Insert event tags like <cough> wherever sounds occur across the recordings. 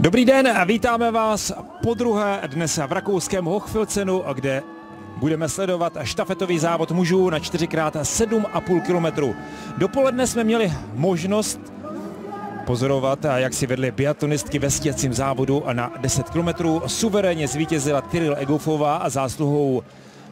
Dobrý den a vítáme vás po druhé dnes v rakouském Hochfilcenu, kde budeme sledovat štafetový závod mužů na 4x7,5 km. Dopoledne jsme měli možnost pozorovat, jak si vedly biatlonistky ve stěcím závodu na 10 km. Suverénně zvítězila Tyril Egofová a zásluhou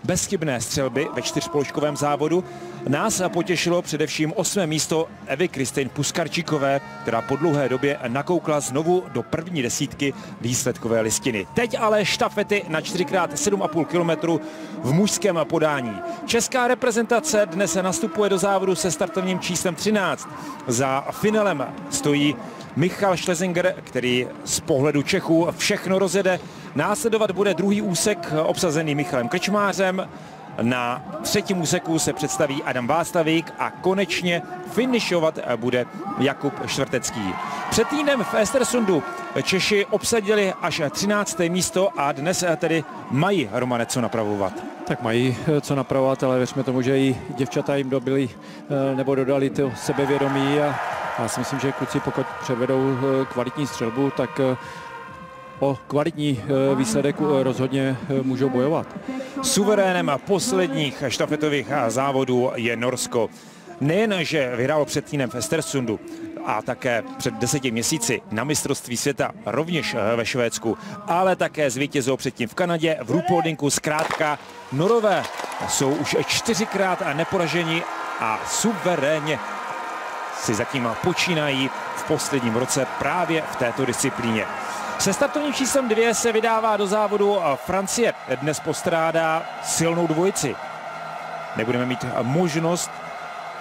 bezchybné střelby ve čtyřpoložkovém závodu. Nás potěšilo především osmé místo Evy Kristýn Puskarčíkové, která po dlouhé době nakoukla znovu do první desítky výsledkové listiny. Teď ale štafety na 4x7,5 km v mužském podání. Česká reprezentace dnes nastupuje do závodu se startovním číslem 13. Za finalem stojí Michal Schlesinger, který z pohledu Čechů všechno rozjede. Následovat bude druhý úsek obsazený Michalem Krčmářem. Na třetím úseku se představí Adam Václavík a konečně finišovat bude Jakub Švrtecký. Před týdnem v Estersundu Češi obsadili až 13. místo a dnes tedy mají Romane co napravovat. Tak mají co napravovat, ale věřme tomu, že i děvčata jim dobili nebo dodali to sebevědomí a já si myslím, že kluci pokud předvedou kvalitní střelbu, tak o kvalitní výsledek rozhodně můžou bojovat. Suverénem posledních štafetových závodů je Norsko. Nejen, že vyhrálo před týdnem v Estersundu a také před deseti měsíci na mistrovství světa rovněž ve Švédsku, ale také zvítězilo předtím v Kanadě, v Rupoldinku. Zkrátka, Norové jsou už čtyřikrát neporaženi a suverénně si zatím počínají v posledním roce právě v této disciplíně. Se startovním číslem dvě se vydává do závodu Francie. Dnes postrádá silnou dvojici. Nebudeme mít možnost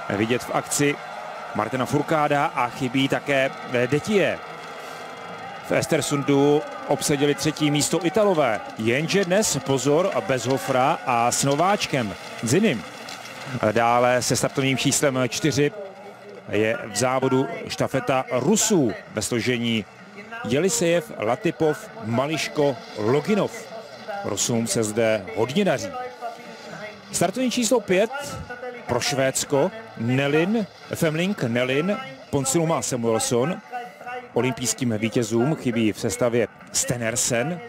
vidět v akci Martina Furkáda a chybí také Detie. V Estersundu obsadili třetí místo Italové, jenže dnes pozor bez Hofra a s Nováčkem Zinim. Dále se startovním číslem 4 je v závodu štafeta Rusů ve složení Jelisejev, Latipov, Mališko, Loginov. Rusům se zde hodně daří. Startovní číslo 5 pro Švédsko Nelin, Femlink, Nelin, Ponsiluma Samuelson. Olympijským vítězům chybí v sestavě Stenersen.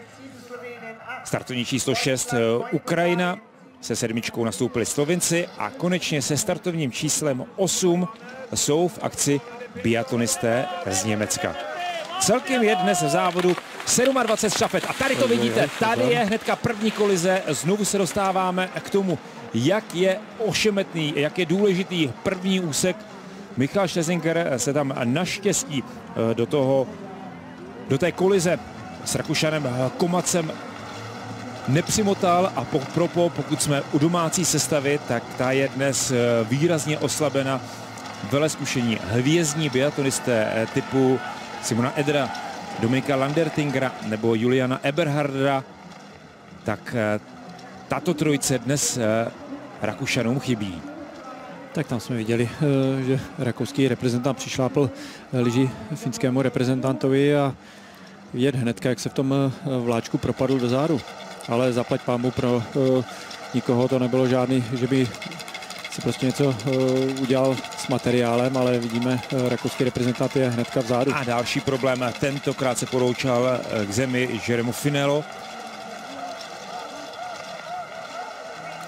Startovní číslo 6 Ukrajina, se sedmičkou nastoupili Slovinci a konečně se startovním číslem 8 jsou v akci biatonisté z Německa. Celkem je dnes v závodu 27 štafet. A tady to vidíte, tady je hnedka první kolize, znovu se dostáváme k tomu, jak je ošemetný, jak je důležitý první úsek. Michal Schlesinger se tam naštěstí do toho, do té kolize s Rakušanem Komacem nepřimotal. A po, propo, pokud jsme u domácí sestavy, tak ta je dnes výrazně oslabena. Vele zkušení hvězdní biatonisté typu Simona Edra, Dominika Landertingera nebo Juliana Eberhardra, tak tato trojice dnes Rakušanům chybí. Tak tam jsme viděli, že rakouský reprezentant přišlápl lyži finskému reprezentantovi a vidět hnedka, jak se v tom vláčku propadl do záru. Ale zaplať pámu pro nikoho to nebylo žádný, že by si prostě něco udělal s materiálem, ale vidíme, rakouský reprezentant je hnedka vzadu. A další problém, tentokrát se poroučal k zemi Jeremu Finello.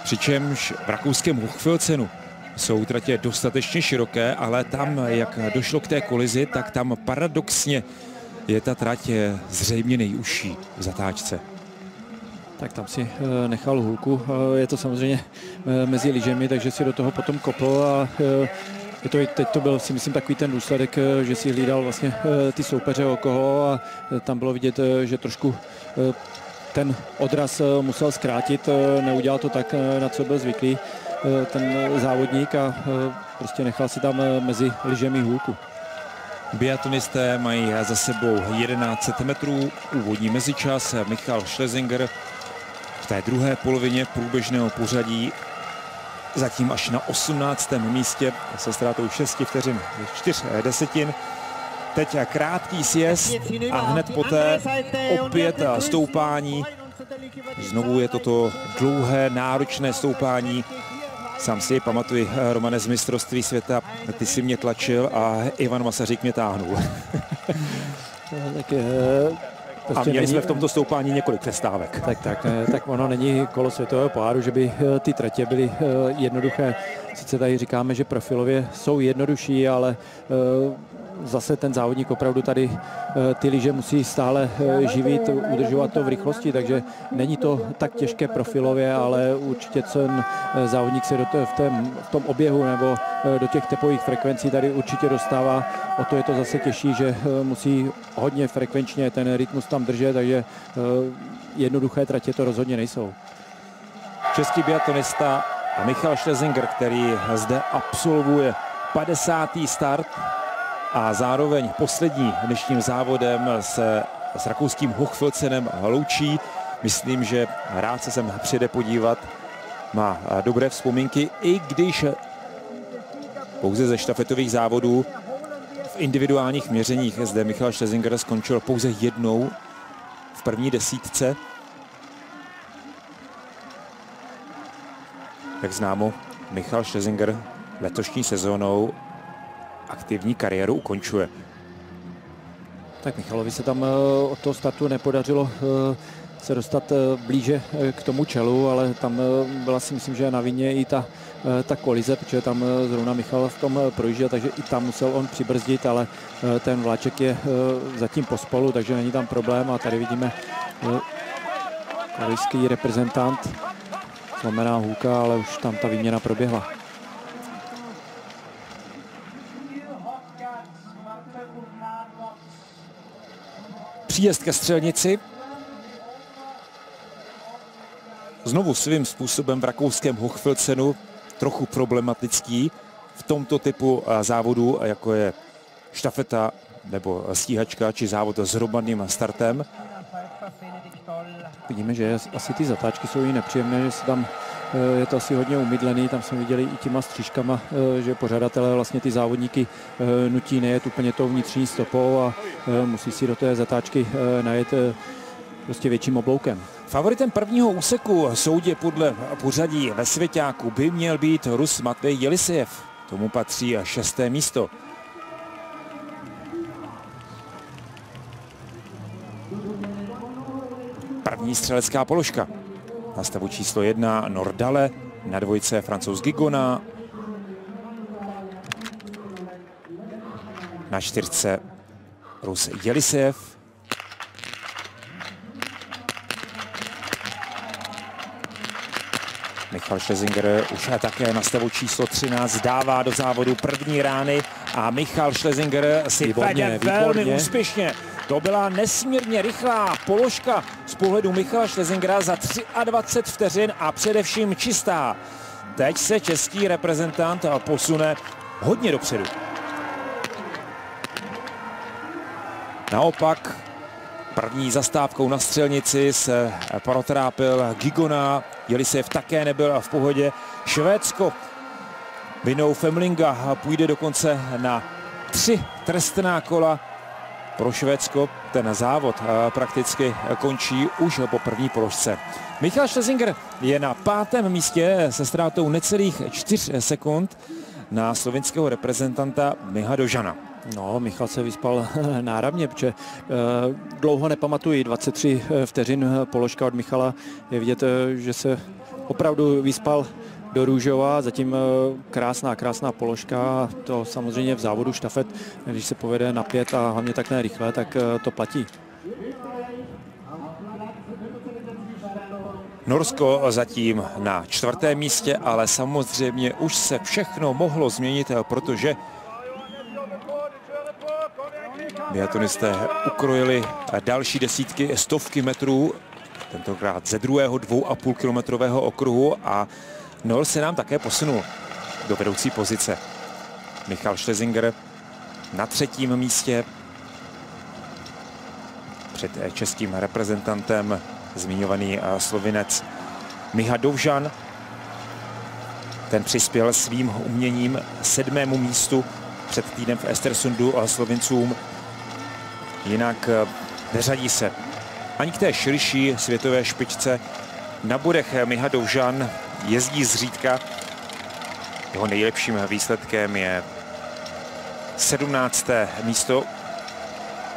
Přičemž v rakouském Hochfilcenu jsou tratě dostatečně široké, ale tam, jak došlo k té kolizi, tak tam paradoxně je ta trať zřejmě nejužší v zatáčce. Tak tam si nechal hůlku. Je to samozřejmě mezi lyžemi, takže si do toho potom kopl a je to, teď to byl si myslím takový ten důsledek, že si hlídal vlastně ty soupeře okolo a tam bylo vidět, že trošku ten odraz musel zkrátit, neudělal to tak, na co byl zvyklý ten závodník a prostě nechal si tam mezi lyžemi hůlku. Biatonisté mají za sebou 1100 metrů, úvodní mezičas. Michal Schlesinger té druhé polovině průběžného pořadí zatím až na 18. místě se ztrátou 6 vteřin 4 desetin. Teď krátký sjezd a hned poté opět stoupání. Znovu je toto dlouhé, náročné stoupání. Sám si pamatuji, Romane, z mistrovství světa, ty si mě tlačil a Ivan Masařík mě táhnul. <laughs> Tak Prostě a měli není... jsme v tomto stoupání několik přestávek. Tak, tak, tak ono není kolo světového poháru, že by ty tratě byly jednoduché. Sice tady říkáme, že profilově jsou jednodušší, ale zase ten závodník opravdu tady eh, ty lyže musí stále eh, živit, udržovat to v rychlosti, takže není to tak těžké profilově, ale určitě ten eh, závodník se do té, v, tém, v tom oběhu nebo do těch tepových frekvencí tady určitě dostává. O to je to zase těžší, že musí hodně frekvenčně ten rytmus tam držet, takže jednoduché tratě to rozhodně nejsou. Český biatonista Michal Šlezinger, který zde absolvuje 50. start a zároveň poslední dnešním závodem se s rakouským Hochfilcenem loučí. Myslím, že rád se sem přijde podívat. Má dobré vzpomínky, i když pouze ze štafetových závodů v individuálních měřeních zde Michal Schlesinger skončil pouze jednou v první desítce. Jak známo, Michal Schlesinger letošní sezónou aktivní kariéru ukončuje. Tak Michalovi se tam eh, od toho startu nepodařilo eh, se dostat eh, blíže k tomu čelu, ale tam byla si myslím, že na vině i ta, ta kolize, protože tam zrovna Michal v tom projížděl, takže i tam musel on přibrzdit, ale ten vláček je zatím pospolu, takže není tam problém a tady vidíme korejský reprezentant, zlomená hůlka, ale už tam ta výměna proběhla. příjezd ke střelnici. Znovu svým způsobem v rakouském Hochfilcenu trochu problematický v tomto typu eh, závodu, jako je štafeta nebo stíhačka, či závod s hromadným startem. Vidíme, že asi ty zatáčky jsou i nepříjemné, že se tam eh, je to asi hodně umydlený, tam jsme viděli i těma střížkama, eh, že pořadatelé vlastně ty závodníky nutí nejet úplně tou vnitřní stopou a musí si do té zatáčky najet prostě větším obloukem. Favoritem prvního úseku soudě podle pořadí ve Svěťáku by měl být Rus Matvej Jelisejev. Tomu patří šesté místo. První střelecká položka. Na stavu číslo jedna Nordale, na dvojce francouz Gigona, na čtyřce Rus Jelisev. Michal Schlesinger už také na stavu číslo 13 dává do závodu první rány a Michal Schlesinger si výborně, vede velmi úspěšně. To byla nesmírně rychlá položka z pohledu Michala Schlesingera za 23 vteřin a především čistá. Teď se český reprezentant posune hodně dopředu. Naopak první zastávkou na střelnici se protrápil Gigona, Jelisev také nebyl v pohodě. Švédsko vinou Femlinga půjde dokonce na tři trestná kola pro Švédsko. Ten závod prakticky končí už po první položce. Michal Schlesinger je na pátém místě se ztrátou necelých čtyř sekund na slovinského reprezentanta Miha Dožana. No, Michal se vyspal <laughs> náravně, protože e, dlouho nepamatuji, 23 eh, vteřin eh, položka od Michala. Je vidět, že se opravdu vyspal do Růžova, zatím krásná, krásná položka, to samozřejmě v závodu štafet, když se povede na pět a hlavně tak rychle, tak to platí. Norsko zatím na čtvrtém místě, ale samozřejmě už se všechno mohlo změnit, protože Biatonisté ukrojili další desítky, stovky metrů, tentokrát ze druhého dvou a půl kilometrového okruhu a Nor se nám také posunul do vedoucí pozice. Michal Schlesinger na třetím místě před českým reprezentantem zmiňovaný slovinec Miha Dovžan. Ten přispěl svým uměním sedmému místu před týdnem v Estersundu a Slovincům Jinak eh, neřadí se ani k té širší světové špičce. Na bodech Miha Dovžan jezdí zřídka. Jeho nejlepším výsledkem je 17. místo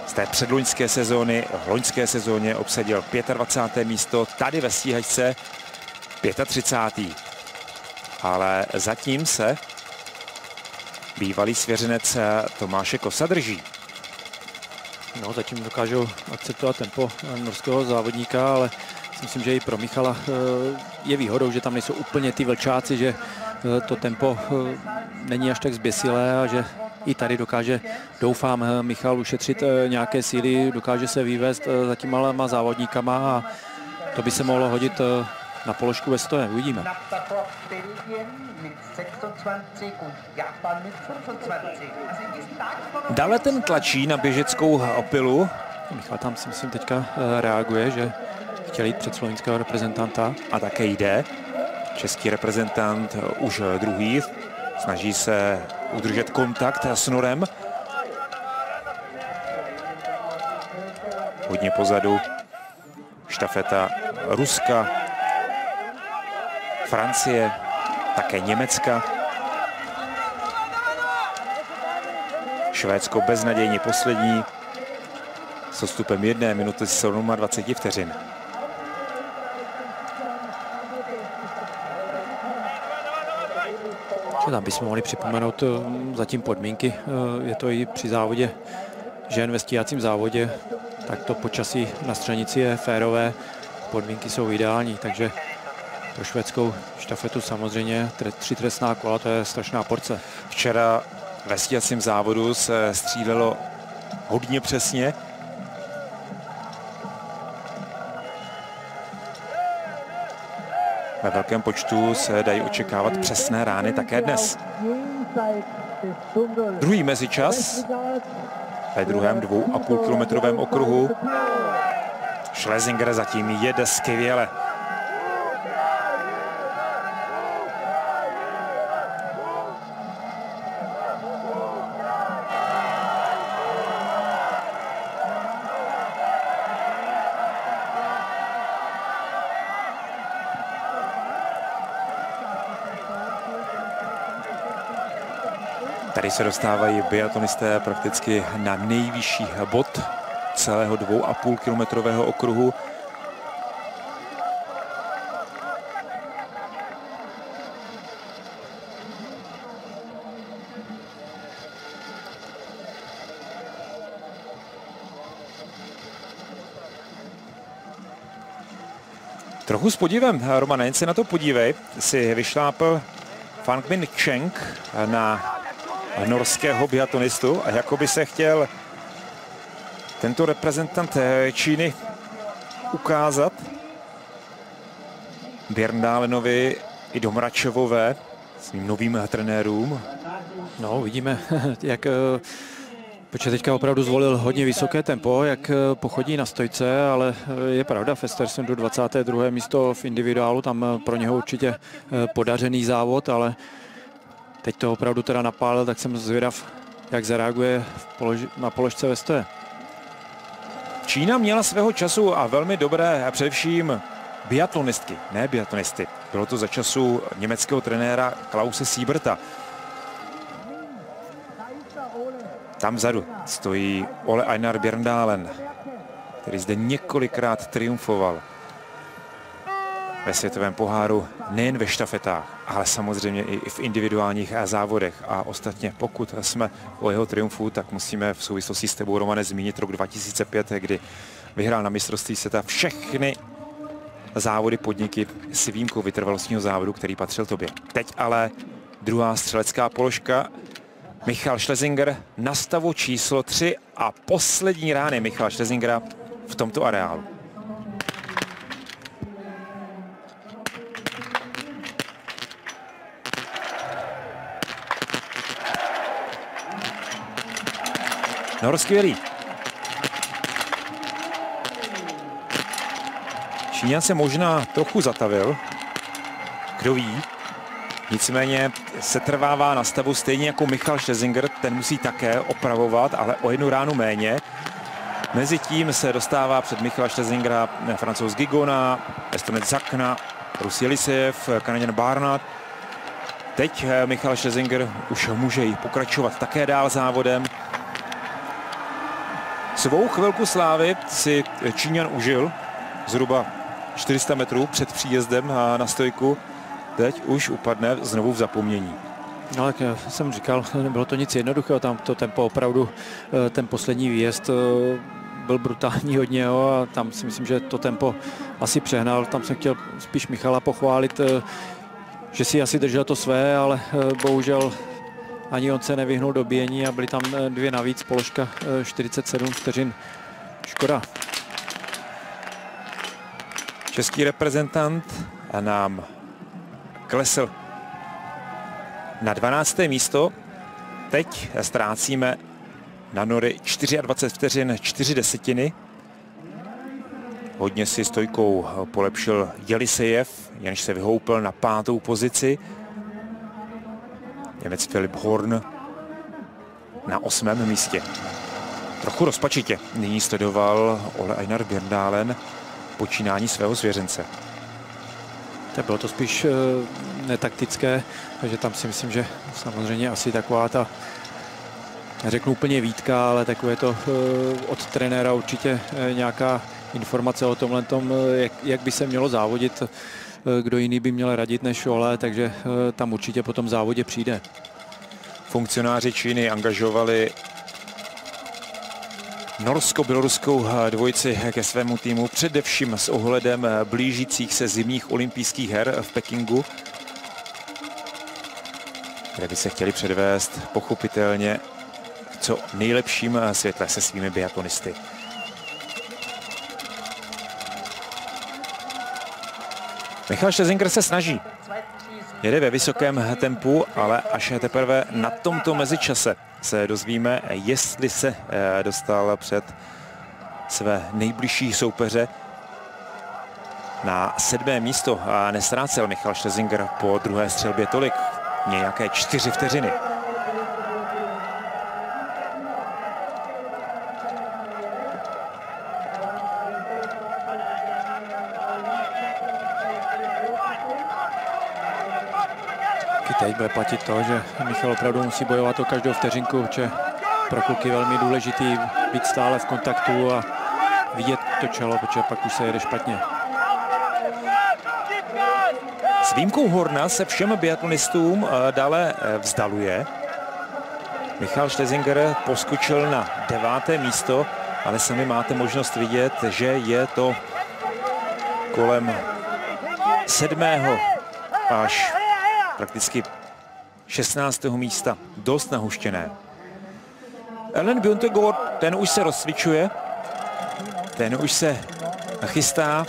z té předloňské sezóny, v loňské sezóně obsadil 25. místo, tady ve stíhačce 35. Ale zatím se bývalý svěřenec Tomáše Kosa drží. No, zatím dokážou akceptovat tempo norského závodníka, ale myslím, že i pro Michala eh, je výhodou, že tam nejsou úplně ty vlčáci, že eh, to tempo eh, není až tak zběsilé a že i tady dokáže, doufám, Michal ušetřit nějaké síly, dokáže se vyvést za těma malýma závodníkama a to by se mohlo hodit na položku ve stoje. Uvidíme. Dále ten tlačí na běžeckou opilu. Michal tam si myslím teďka reaguje, že chtěl jít před slovenského reprezentanta. A také jde. Český reprezentant už druhý. Snaží se udržet kontakt s Norem. Hodně pozadu. Štafeta Ruska, Francie, také Německa. Švédsko beznadějně poslední s odstupem jedné minuty 27 vteřin. Tam bychom mohli připomenout eh, zatím podmínky. Eh, je to i při závodě žen ve stíhacím závodě, tak to počasí na střenici je férové, podmínky jsou ideální, takže pro švédskou štafetu samozřejmě tři trestná kola, to je strašná porce. Včera ve stíhacím závodu se střílelo hodně přesně, Ve velkém počtu se dají očekávat přesné rány také dnes. Druhý mezičas ve druhém dvou a půl kilometrovém okruhu. Schlesinger zatím jede skvěle. Tady se dostávají biatonisté prakticky na nejvyšší bod celého dvou a půl kilometrového okruhu. Trochu s podívem, Romane, jen se na to podívej, si vyšlápl Fangmin Cheng na norského biatonistu a jako by se chtěl tento reprezentant eh, Číny ukázat Bjerndálenovi i Domračevové, svým novým trenérům. No, uvidíme, <laughs> jak eh, Protože teďka opravdu zvolil hodně vysoké tempo, jak eh, pochodí na stojce, ale je pravda, Festersen do 22. místo v individuálu, tam pro něho určitě podařený závod, ale teď to opravdu teda napálil, tak jsem zvědav, jak zareaguje na položce ve stoje. Čína měla svého času a velmi dobré a především biatlonistky, ne biatlonisty. Bylo to za času německého trenéra Klause Sieberta. Tam vzadu stojí Ole Einar Bjerndalen, který zde několikrát triumfoval ve světovém poháru nejen ve štafetách, ale samozřejmě i v individuálních závodech. A ostatně, pokud jsme o jeho triumfu, tak musíme v souvislosti s tebou, Romane, zmínit rok 2005, kdy vyhrál na mistrovství světa všechny závody podniky s výjimkou vytrvalostního závodu, který patřil tobě. Teď ale druhá střelecká položka. Michal Schlesinger na stavu číslo 3 a poslední rány Michal Schlesingera v tomto areálu. No, skvělý. Číňan se možná trochu zatavil. Kdo ví? Nicméně se trvává na stavu stejně jako Michal Schlesinger, ten musí také opravovat, ale o jednu ránu méně. Mezitím se dostává před Michala Schlesingera francouz Gigona, Estonec Zakna, Rus Jelisejev, Kanaděn Barnard. Teď Michal Schlesinger už může pokračovat také dál závodem. Svou chvilku slávy si Číňan užil zhruba 400 metrů před příjezdem na stojku. Teď už upadne znovu v zapomnění. No jak jsem říkal, <laughs> nebylo to nic jednoduchého, tam to tempo opravdu, eh, ten poslední výjezd eh, byl brutální <laughs> hodně jo, a tam si myslím, že to tempo asi přehnal. Tam jsem chtěl spíš Michala pochválit, eh, že si asi držel to své, ale bohužel ani on se nevyhnul do bíjení a byly tam dvě navíc, položka 47 vteřin. Škoda. Český reprezentant a nám klesl na 12. místo. Teď ztrácíme na Nory 24 vteřin 4 desetiny. Hodně si stojkou polepšil Jelisejev, jenž se vyhoupil na pátou pozici. Němec Filip Horn na osmém místě. Trochu rozpačitě nyní sledoval Ole Einar Björndalen počínání svého svěřence. Tak bylo to spíš eh, netaktické, takže tam si myslím, že samozřejmě asi taková ta neřeknu úplně výtka, ale takové to eh, od trenéra určitě eh, nějaká informace o tomhle tom, jak, jak by se mělo závodit, kdo jiný by měl radit než Ole, takže tam určitě po tom závodě přijde. Funkcionáři Číny angažovali norsko-běloruskou eh, dvojici ke svému týmu, především s ohledem eh, blížících se zimních olympijských her v Pekingu, kde by se chtěli předvést pochopitelně co nejlepším eh, světle se svými biatlonisty. Michal Štezinger se snaží. Jede ve vysokém tempu, ale až teprve na tomto mezičase se dozvíme, jestli se eh, dostal před své nejbližší soupeře na sedmé místo a nestrácel Michal Schlesinger po druhé střelbě tolik, nějaké čtyři vteřiny. Teď bude platit to, že Michal opravdu musí bojovat o každou vteřinku, že pro kluky velmi důležitý být stále v kontaktu a vidět to čelo, protože pak už se jede špatně. S výjimkou Horna se všem biatlonistům eh, dále eh, vzdaluje. Michal Štezinger poskočil na deváté místo, ale sami máte možnost vidět, že je to kolem sedmého až prakticky 16. místa. Dost nahuštěné. Ellen Bjontegård, ten už se rozcvičuje. Ten už se chystá.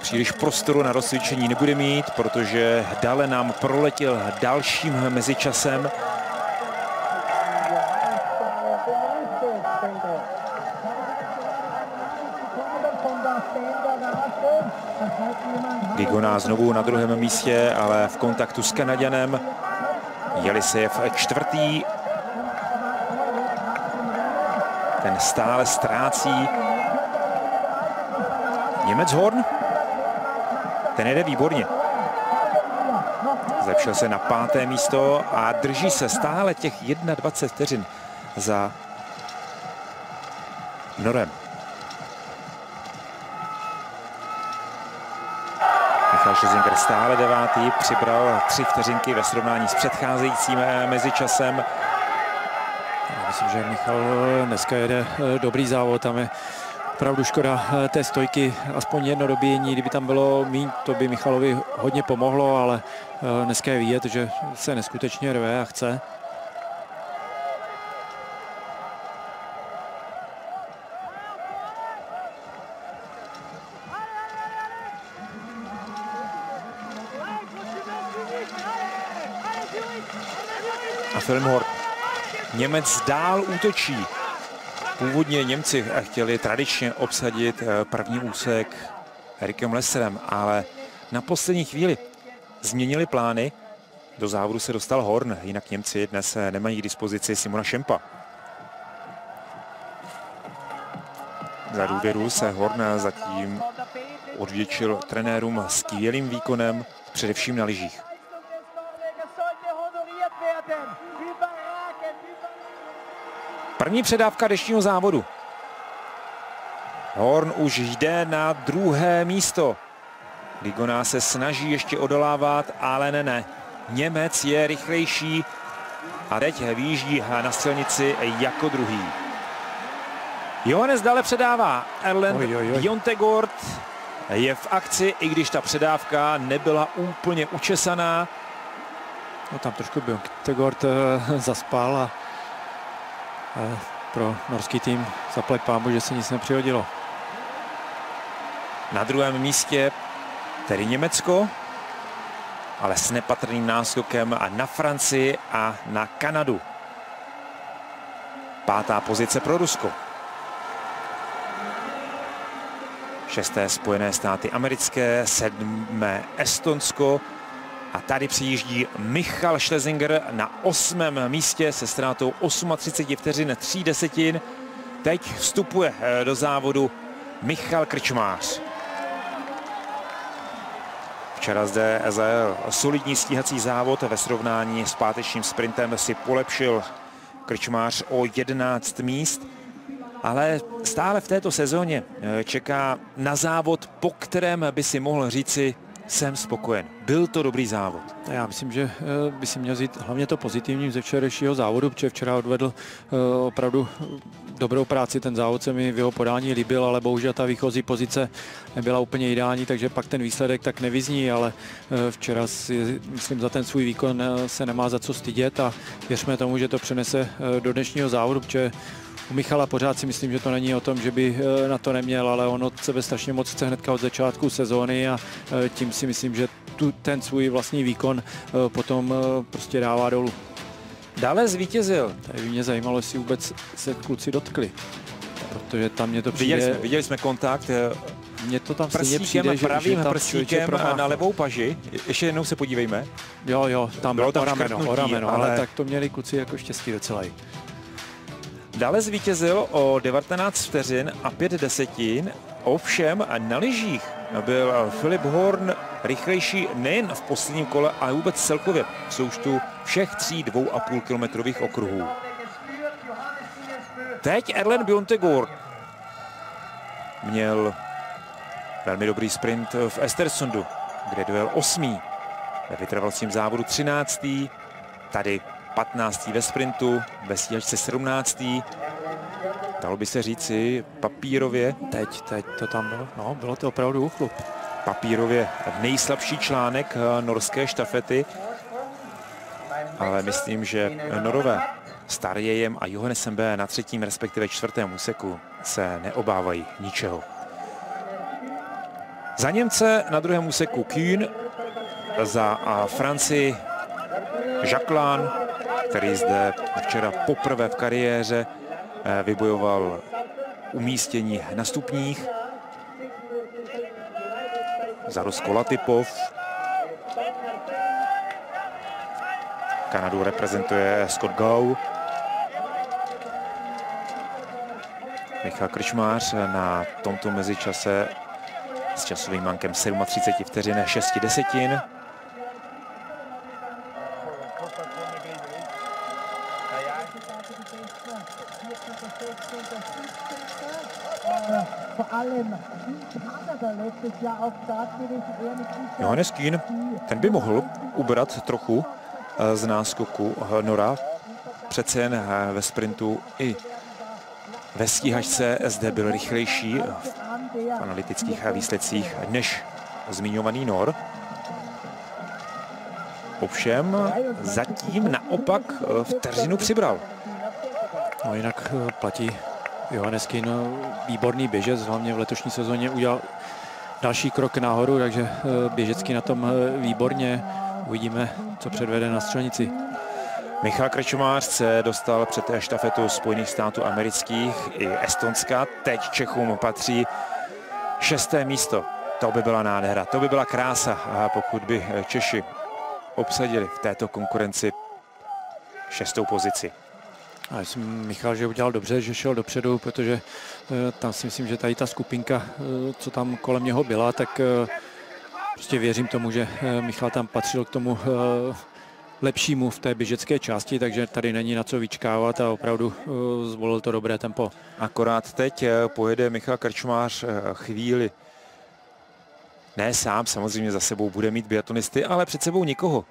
Příliš prostoru na rozcvičení nebude mít, protože dále nám proletěl dalším mezičasem. Znovu na druhém místě, ale v kontaktu s Kanaděnem. Jelisejev čtvrtý. Ten stále ztrácí. Němec Horn. Ten jede výborně. Zlepšil se na páté místo a drží se stále těch 21 vteřin za Norem. Michal Šezinger stále devátý, přibral tři vteřinky ve srovnání s předcházejícím eh, mezičasem. Já myslím, že Michal dneska jede eh, dobrý závod, tam je opravdu škoda eh, té stojky, aspoň jedno dobíjení, kdyby tam bylo míň, to by Michalovi hodně pomohlo, ale dneska je vidět, že se neskutečně rve a chce. Filmhor. Němec dál útočí. Původně Němci chtěli tradičně obsadit eh, první úsek Erikem Leserem, ale na poslední chvíli změnili plány. Do závodu se dostal Horn, jinak Němci dnes eh, nemají k dispozici Simona Šempa. Za důvěru se Horn zatím odvětšil trenérům skvělým výkonem, především na lyžích. První předávka dnešního závodu. Horn už jde na druhé místo. Ligona se snaží ještě odolávat, ale ne, ne. Němec je rychlejší a teď výjíždí na silnici jako druhý. Johannes dále předává. Erland Jontegord je v akci, i když ta předávka nebyla úplně učesaná. No tam trošku Jontegord uh, zaspal a uh, pro norský tým zaplať pámu, že se nic nepřihodilo. Na druhém místě tedy Německo, ale s nepatrným náskokem a na Francii a na Kanadu. Pátá pozice pro Rusko. Šesté Spojené státy americké, sedmé Estonsko a tady přijíždí Michal Schlesinger na osmém místě se ztrátou 38 vteřin 3 desetin. Teď vstupuje eh, do závodu Michal Krčmář. Včera zde zajel solidní stíhací závod ve srovnání s pátečním sprintem si polepšil Krčmář o 11 míst, ale stále v této sezóně eh, čeká na závod, po kterém by si mohl říci, jsem spokojen. Byl to dobrý závod. Já myslím, že eh, by si měl vzít hlavně to pozitivní ze včerejšího závodu, protože včera odvedl eh, opravdu dobrou práci. Ten závod se mi v jeho podání líbil, ale bohužel ta výchozí pozice nebyla úplně ideální, takže pak ten výsledek tak nevyzní, ale eh, včera si, myslím, za ten svůj výkon se nemá za co stydět a věřme tomu, že to přenese do dnešního závodu, protože u Michala pořád si myslím, že to není o tom, že by eh, na to neměl, ale on od sebe strašně moc chce hnedka od začátku sezóny a eh, tím si myslím, že tu, ten svůj vlastní výkon eh, potom prostě dává dolů. Dále zvítězil. Tady by mě zajímalo, jestli vůbec se kluci dotkli, protože tam mě to přijde... Viděli jsme, viděli jsme kontakt, mně to tam prstíkem, přijde, že, pravým že prstíkem na levou paži. Ještě jednou se podívejme. Jo, jo, tam bylo tam o rameno, o rameno, ale... ale tak to měli kluci jako štěstí docela. Dále zvítězil o 19 vteřin a 5 desetin, ovšem na lyžích byl Filip Horn rychlejší nejen v posledním kole, ale vůbec celkově v součtu všech tří dvou a půl kilometrových okruhů. Teď Erlen Bjontegor měl velmi dobrý sprint v Estersundu, kde dojel osmý. Ve vytrvalostním závodu 13. Tady 15. ve sprintu, ve stíhačce 17. Dalo by se říci papírově. Teď, teď to tam bylo, no, bylo to opravdu uchlup. Papírově nejslabší článek eh, norské štafety, ale myslím, že Norové Starjejem a Johannesem B na třetím, respektive čtvrtém úseku se neobávají ničeho. Za Němce na druhém úseku Kühn, za Francii Jacqueline, který zde včera poprvé v kariéře eh, vybojoval umístění na stupních. Zaros Kolatypov. Kanadu reprezentuje Scott Gau. Michal Krčmář na tomto mezičase s časovým mankem 37 vteřin 6 desetin. Johannes Kín, ten by mohl ubrat trochu eh, z náskoku Nora. Přece jen eh, ve sprintu i ve stíhačce zde byl rychlejší v analytických výsledcích než zmiňovaný Nor. Ovšem zatím naopak eh, vteřinu přibral. No jinak platí Johannes Kín, výborný běžec, hlavně v letošní sezóně udělal další krok nahoru, takže eh, běžecky na tom eh, výborně. Uvidíme, co předvede na střelnici. Michal Krečomář se dostal před štafetu Spojených států amerických i Estonska. Teď Čechům patří šesté místo. To by byla nádhera, to by byla krása, pokud by Češi obsadili v této konkurenci šestou pozici. A myslím, Michal, že udělal dobře, že šel dopředu, protože eh, tam si myslím, že tady ta skupinka, eh, co tam kolem něho byla, tak eh, prostě věřím tomu, že Michal tam patřil k tomu lepšímu v té běžecké části, takže tady není na co vyčkávat a opravdu zvolil to dobré tempo. Akorát teď pojede Michal Krčmář chvíli ne sám, samozřejmě za sebou bude mít biatonisty, ale před sebou nikoho.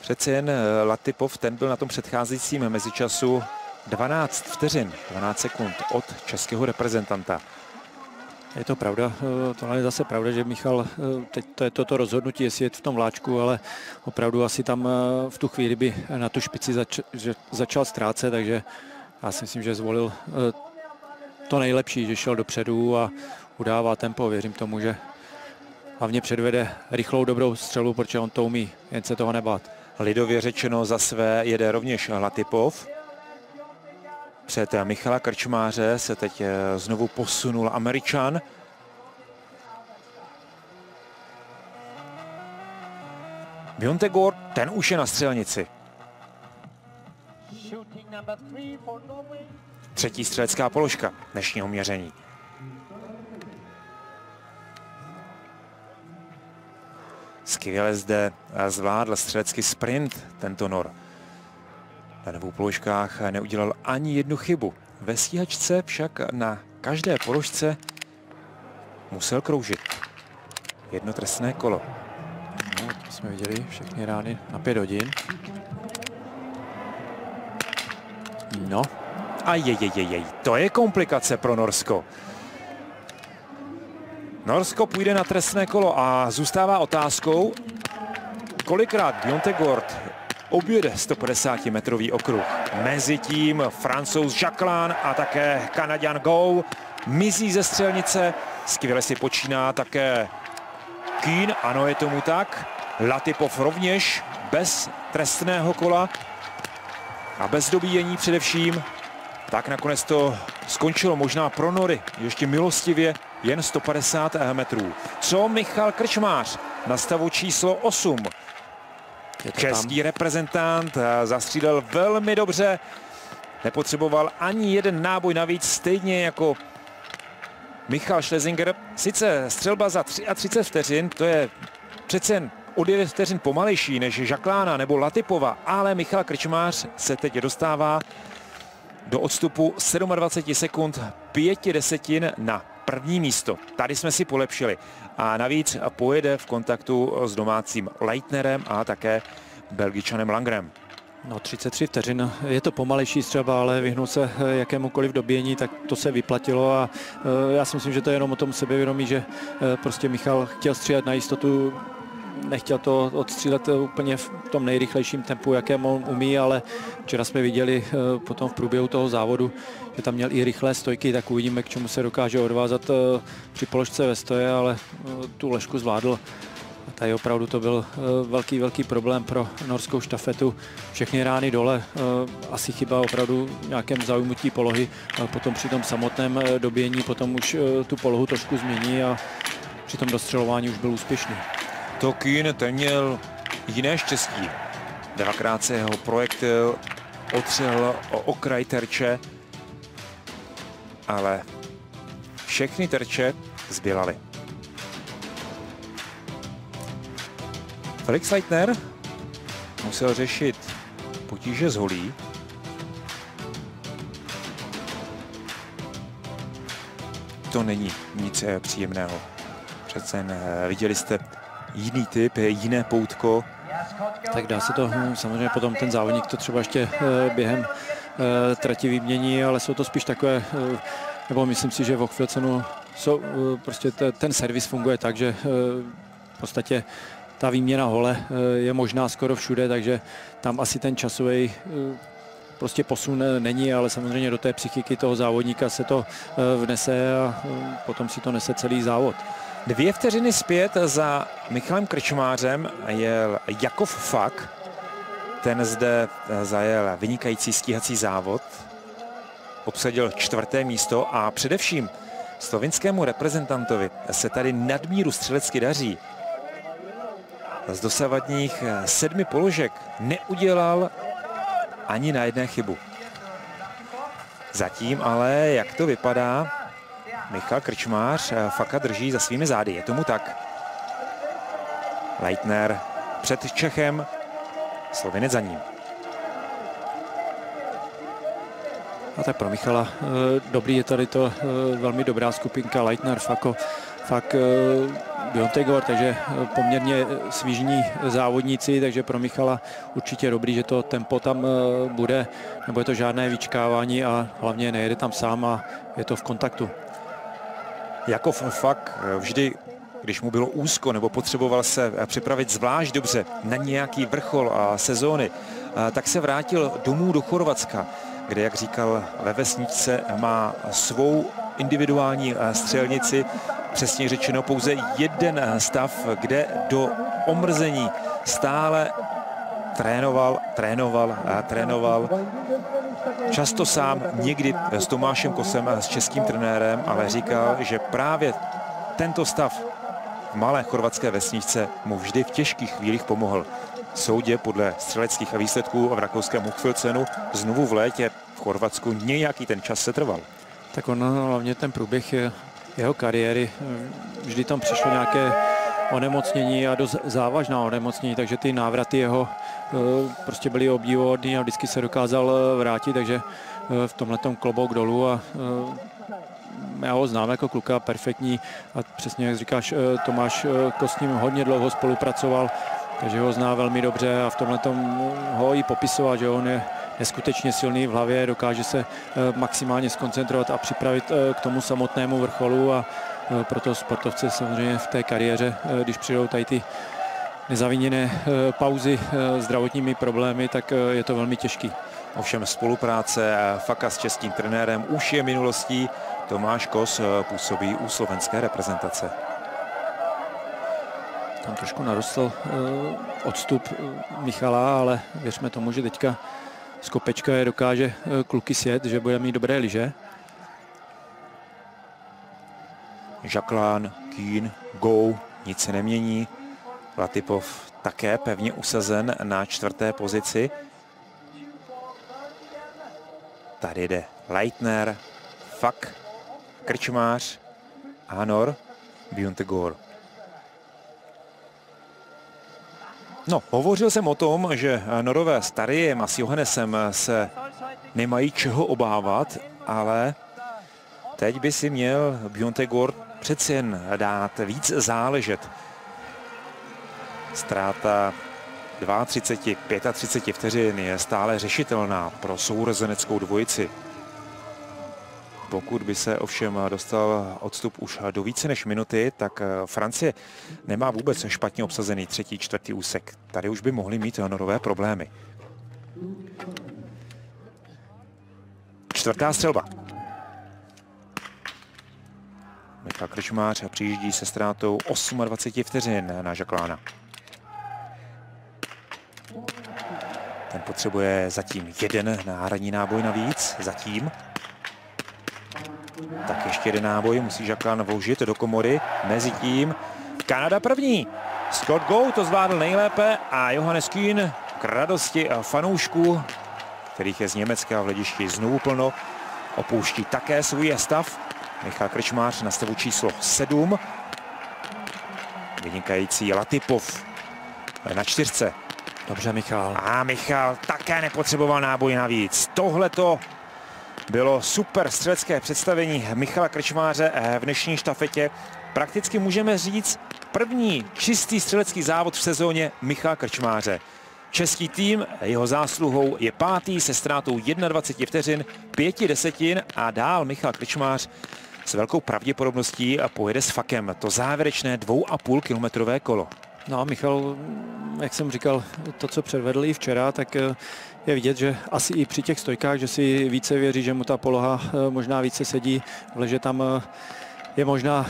Přece jen Latipov, ten byl na tom předcházejícím mezičasu 12 vteřin, 12 sekund od českého reprezentanta. Je to pravda, eh, tohle je zase pravda, že Michal, eh, teď to je toto rozhodnutí, jestli je v tom vláčku, ale opravdu asi tam v tu chvíli by na tu špici zač, začal ztrácet, takže já si myslím, že zvolil to nejlepší, že šel dopředu a udává tempo. Věřím tomu, že hlavně předvede rychlou dobrou střelu, protože on to umí, jen se toho nebát. Lidově řečeno za své jede rovněž Latipov. Před Michala Krčmáře se teď eh, znovu posunul Američan. Biontegor, ten už je na střelnici. Třetí střelecká položka dnešního měření. Skvěle zde zvládl střelecký sprint tento nor. Na dvou položkách neudělal ani jednu chybu. Ve stíhačce však na každé položce musel kroužit. Jedno trestné kolo. No, to jsme viděli všechny rány na pět hodin. No. A je, je, je, je, to je komplikace pro Norsko. Norsko půjde na trestné kolo a zůstává otázkou, kolikrát Biontegord objede 150-metrový okruh. Mezitím francouz Jacqueline a také Kanaděn Go mizí ze střelnice. Skvěle si počíná také Kín, ano je tomu tak. Latipov rovněž bez trestného kola a bez dobíjení především. Tak nakonec to skončilo možná pro Nory ještě milostivě jen 150 metrů. Co Michal Krčmář na stavu číslo 8? Český tam. reprezentant eh, zastřídal velmi dobře. Nepotřeboval ani jeden náboj navíc, stejně jako Michal Schlesinger. Sice střelba za 33 vteřin, to je přece jen o 9 vteřin pomalejší než Žaklána nebo Latipova, ale Michal Krčmář se teď dostává do odstupu 27 sekund 5 desetin na první místo. Tady jsme si polepšili. A navíc pojede v kontaktu s domácím Leitnerem a také Belgičanem Langrem. No 33 vteřin, je to pomalejší třeba, ale vyhnout se jakémukoliv dobění, tak to se vyplatilo a e, já si myslím, že to je jenom o tom sebevědomí, že e, prostě Michal chtěl střílet na jistotu, nechtěl to odstřílet úplně v tom nejrychlejším tempu, jakém on umí, ale včera jsme viděli potom v průběhu toho závodu, že tam měl i rychlé stojky, tak uvidíme, k čemu se dokáže odvázat eh, při položce ve stoje, ale eh, tu lešku zvládl. A tady opravdu to byl eh, velký, velký problém pro norskou štafetu. Všechny rány dole, asi chyba opravdu v nějakém zaujmutí polohy, potom při tom samotném dobění, potom už tu polohu trošku změní a při tom dostřelování už byl úspěšný. Tokín, ten měl jiné štěstí. Dvakrát se jeho projektil otřel o okraj terče ale všechny terče zbělaly. Felix Leitner musel řešit potíže z holí. To není nic eh, příjemného. Přece eh, viděli jste jiný typ, eh, jiné poutko. Tak dá se to, hm, samozřejmě potom ten závodník to třeba ještě během trati vymění, ale jsou to spíš takové, eh, nebo myslím si, že v Ochfilcenu jsou, eh, prostě ten servis funguje tak, že v podstatě ta výměna hole je možná skoro všude, takže tam asi ten časový prostě posun není, ale samozřejmě do té psychiky toho závodníka se to vnese a potom si to nese celý závod. Dvě vteřiny zpět za Michalem Krčmářem jel Jakov Fak, ten zde eh, zajel vynikající stíhací závod, obsadil čtvrté místo a především slovinskému reprezentantovi se tady nadmíru střelecky daří. Z dosavadních eh, sedmi položek neudělal ani na jedné chybu. Zatím ale, jak to vypadá, Michal Krčmář eh, faka drží za svými zády. Je tomu tak. Leitner před Čechem Slovinec za ním. A tak pro Michala dobrý je tady to velmi dobrá skupinka Leitner, Fako, fakt Biontegor, takže poměrně svížní závodníci, takže pro Michala určitě dobrý, že to tempo tam bude, nebo je to žádné vyčkávání a hlavně nejede tam sám a je to v kontaktu. Jakov fakt vždy když mu bylo úzko nebo potřeboval se připravit zvlášť dobře na nějaký vrchol a sezóny, tak se vrátil domů do Chorvatska, kde, jak říkal ve vesničce, má svou individuální střelnici, přesně řečeno pouze jeden stav, kde do omrzení stále trénoval, trénoval trénoval. Často sám, někdy s Tomášem Kosem, s českým trenérem, ale říkal, že právě tento stav v malé chorvatské vesničce mu vždy v těžkých chvílích pomohl. Soudě podle střeleckých výsledků v rakouském Hochfilcenu znovu v létě v Chorvatsku nějaký ten čas se trval. Tak on hlavně ten průběh jeho kariéry, vždy tam přišlo nějaké onemocnění a dost závažná onemocnění, takže ty návraty jeho eh, prostě byly obdivuhodný a vždycky se dokázal eh, vrátit, takže eh, v tomhle klobouk dolů a já ho znám jako kluka perfektní a přesně jak říkáš, Tomáš s ním hodně dlouho spolupracoval, takže ho zná velmi dobře a v tomhle ho i popisoval, že on je neskutečně silný v hlavě, dokáže se maximálně skoncentrovat a připravit k tomu samotnému vrcholu a Eh, proto sportovce samozřejmě v té kariéře, eh, když přijdou tady ty nezaviněné eh, pauzy zdravotními problémy, tak je to velmi těžký. Ovšem spolupráce Faka s českým trenérem už je minulostí. Tomáš Kos působí u slovenské reprezentace. Tam trošku narostl odstup Michala, ale věřme tomu, že teďka z kopečka je dokáže kluky sjet, že bude mít dobré lyže. Žaklán, Kín, Gou, nic se nemění. Latipov také pevně usazen na čtvrté pozici. Tady jde Leitner, Fak, Krčmář, Anor, Biontegor. No, hovořil jsem o tom, že Norové s Tarijem a s Johannesem se nemají čeho obávat, ale teď by si měl Biontegor přeci jen dát víc záležet. Ztráta 32, 35 vteřin je stále řešitelná pro sourozeneckou dvojici. Pokud by se ovšem dostal odstup už do více než minuty, tak Francie nemá vůbec špatně obsazený třetí, čtvrtý úsek. Tady už by mohli mít honorové problémy. Čtvrtá střelba. Michal Krčmář přijíždí se ztrátou 28 vteřin na Žaklána. Ten potřebuje zatím jeden náhradní náboj navíc. Zatím. Tak ještě jeden náboj musí Žaklán vložit do komory. Mezitím Kanada první. Scott Go to zvládl nejlépe a Johannes Kühn k radosti fanoušků, kterých je z německého hlediště znovu plno, opouští také svůj stav. Michal Krčmář na stavu číslo 7. Vynikající Latipov na čtyřce. Dobře, Michal. A Michal také nepotřeboval náboj navíc. Tohle to bylo super střelecké představení Michala Krčmáře v dnešní štafetě. Prakticky můžeme říct první čistý střelecký závod v sezóně Michala Krčmáře. Český tým, jeho zásluhou je pátý se ztrátou 21 vteřin, pěti desetin a dál Michal Krčmář s velkou pravděpodobností pojede s fakem to závěrečné dvou a půl kilometrové kolo. No a Michal, jak jsem říkal, to, co předvedl i včera, tak eh, je vidět, že asi i při těch stojkách, že si více věří, že mu ta poloha eh, možná více sedí, vleže tam eh, je možná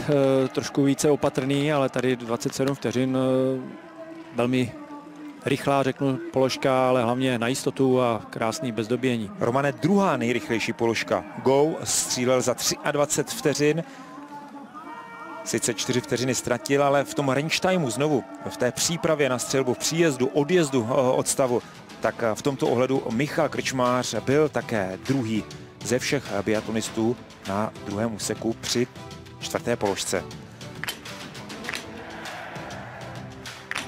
trošku více opatrný, ale tady 27 vteřin velmi rychlá, řeknu, položka, ale hlavně na jistotu a krásný bezdobění. Romane, druhá nejrychlejší položka. Go střílel za 23 vteřin. Sice čtyři vteřiny ztratil, ale v tom range znovu, v té přípravě na střelbu, příjezdu, odjezdu eh, od stavu, tak eh, v tomto ohledu Michal Krčmář byl také druhý ze všech biatlonistů na druhém úseku při čtvrté položce.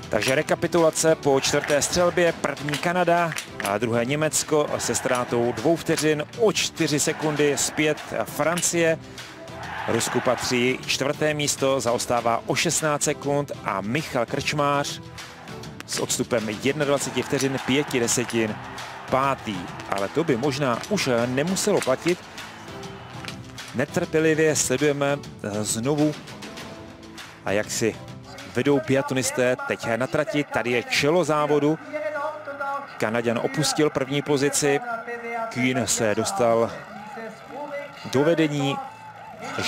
Takže rekapitulace po čtvrté střelbě. První Kanada a druhé Německo se ztrátou dvou vteřin o čtyři sekundy zpět Francie. Rusku patří čtvrté místo, zaostává o 16 sekund a Michal Krčmář s odstupem 21 vteřin, pěti desetin, pátý. Ale to by možná už nemuselo platit. Netrpělivě sledujeme znovu a jak si vedou biatonisté teď na trati. Tady je čelo závodu. Kanaděn opustil první pozici. Kühn se dostal do vedení.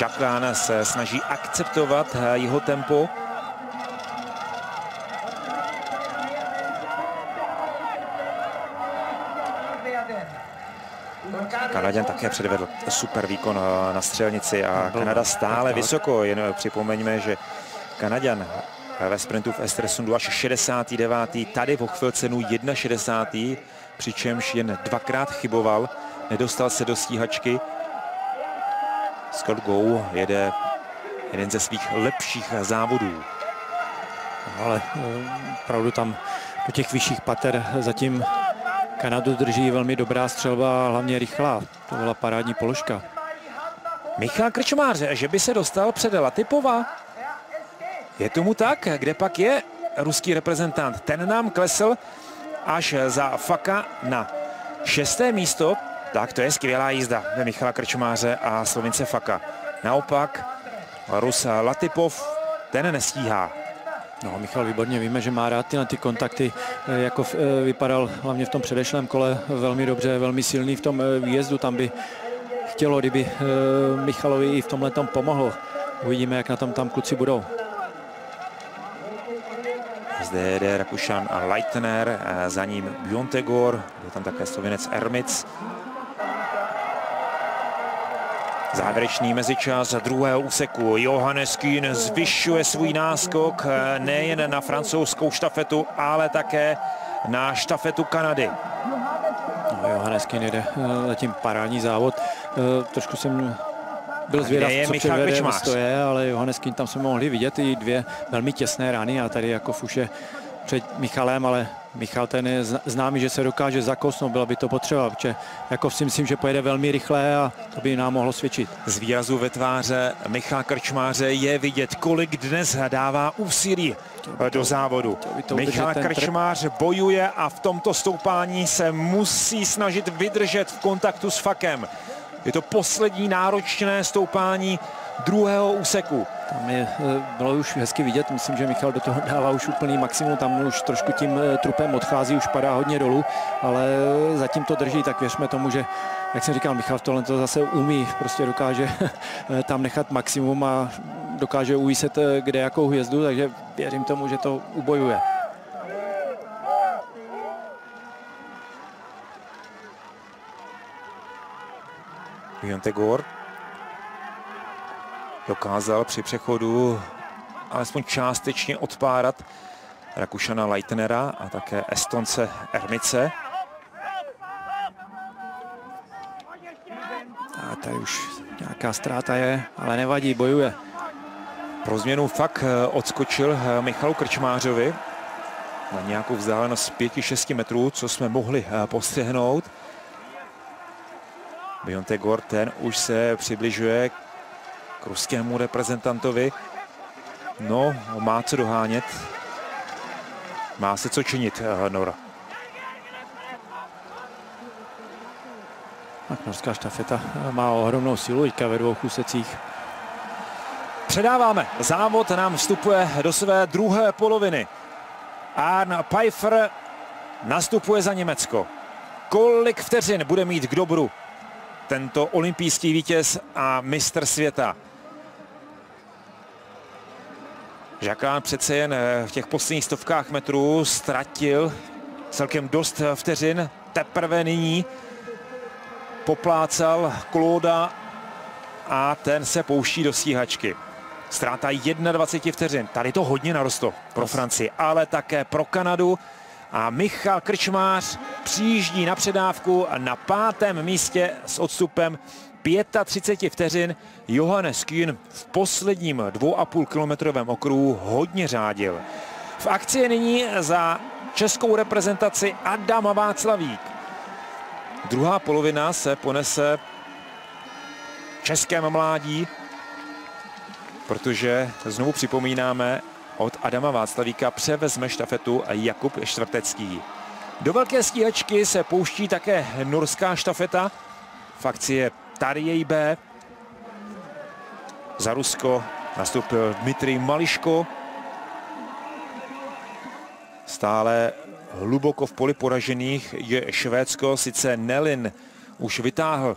Jacqueline se snaží akceptovat jeho tempo. Kanaděn také předvedl super výkon na střelnici a Kanada stále vysoko. Jen připomeňme, že Kanaděn ve sprintu v Estersundu až 69. Tady v Hochfilcenu 61. Přičemž jen dvakrát chyboval. Nedostal se do stíhačky. Scott Gou jede jeden ze svých lepších závodů. Ale eh, opravdu tam do těch vyšších pater zatím Kanadu drží velmi dobrá střelba, hlavně rychlá. To byla parádní položka. Michal Krčmáře, že by se dostal před Latipova. Je tomu tak, kde pak je ruský reprezentant. Ten nám klesl až za Faka na šesté místo. Tak to je skvělá jízda ve Michala Krčmáře a Slovince Faka. Naopak Rus Latipov, ten nestíhá. No, Michal výborně víme, že má rád tyhle ty kontakty, eh, jako eh, vypadal hlavně v tom předešlém kole velmi dobře, velmi silný v tom eh, výjezdu, tam by chtělo, kdyby Michalovi i v tomhle tom pomohl. Uvidíme, jak na tom tam kluci budou. Zde jede Rakušan a Leitner, za ním Bjontegor, je tam také slovinec Ermic. Závěrečný mezičas druhého úseku. Johannes Kühn zvyšuje svůj náskok nejen na francouzskou štafetu, ale také na štafetu Kanady. No, Johannes Kühn jede eh, zatím parádní závod. Eh, trošku jsem byl zvědav, co předvede v stoje, ale Johannes Kühn tam jsme mohli vidět i dvě velmi těsné rány a tady jako fuše před Michalem, ale Michal ten je známý, že se dokáže zakosnout, byla by to potřeba, protože jako si myslím, že pojede velmi rychle a to by nám mohlo svědčit. Z výrazu ve tváře Michal Krčmáře je vidět, kolik dnes dává úsilí do závodu. Michal Krčmář bojuje a v tomto stoupání se musí snažit vydržet v kontaktu s fakem. Je to poslední náročné stoupání druhého úseku. Tam je, eh, bylo už hezky vidět, myslím, že Michal do toho dává už úplný maximum, tam už trošku tím eh, trupem odchází, už padá hodně dolů, ale zatím to drží, tak věřme tomu, že, jak jsem říkal, Michal tohle to zase umí, prostě dokáže <laughs> eh, tam nechat maximum a dokáže ujíset kde jakou hvězdu, takže věřím tomu, že to ubojuje. Biontegor dokázal při přechodu alespoň částečně odpárat Rakušana Leitnera a také Estonce Ermice. A tady už nějaká ztráta je, ale nevadí, bojuje. Pro změnu fakt eh, odskočil eh, Michalu Krčmářovi na nějakou vzdálenost 5-6 metrů, co jsme mohli eh, postřehnout. Bionte Gor, ten už se přibližuje ruskému reprezentantovi. No, má co dohánět. Má se co činit, eh, Nora. Tak norská štafeta eh, má ohromnou sílu teďka ve dvou úsecích. Předáváme. Závod nám vstupuje do své druhé poloviny. Arn Pfeiffer nastupuje za Německo. Kolik vteřin bude mít k dobru tento olympijský vítěz a mistr světa? Žakán přece jen eh, v těch posledních stovkách metrů ztratil celkem dost vteřin. Teprve nyní poplácal Klóda a ten se pouští do stíhačky. Ztráta 21 vteřin. Tady to hodně narostlo pro Francii, ale také pro Kanadu. A Michal Krčmář přijíždí na předávku na pátém místě s odstupem 35 vteřin Johannes Kühn v posledním 2,5 kilometrovém okruhu hodně řádil. V akci je nyní za českou reprezentaci Adam Václavík. Druhá polovina se ponese českém mládí, protože znovu připomínáme, od Adama Václavíka převezme štafetu Jakub Štvrtecký. Do velké stíhačky se pouští také norská štafeta. V akci je Tarjej B. Za Rusko nastoupil Dmitrij Mališko. Stále hluboko v poli poražených je Švédsko, sice Nelin už vytáhl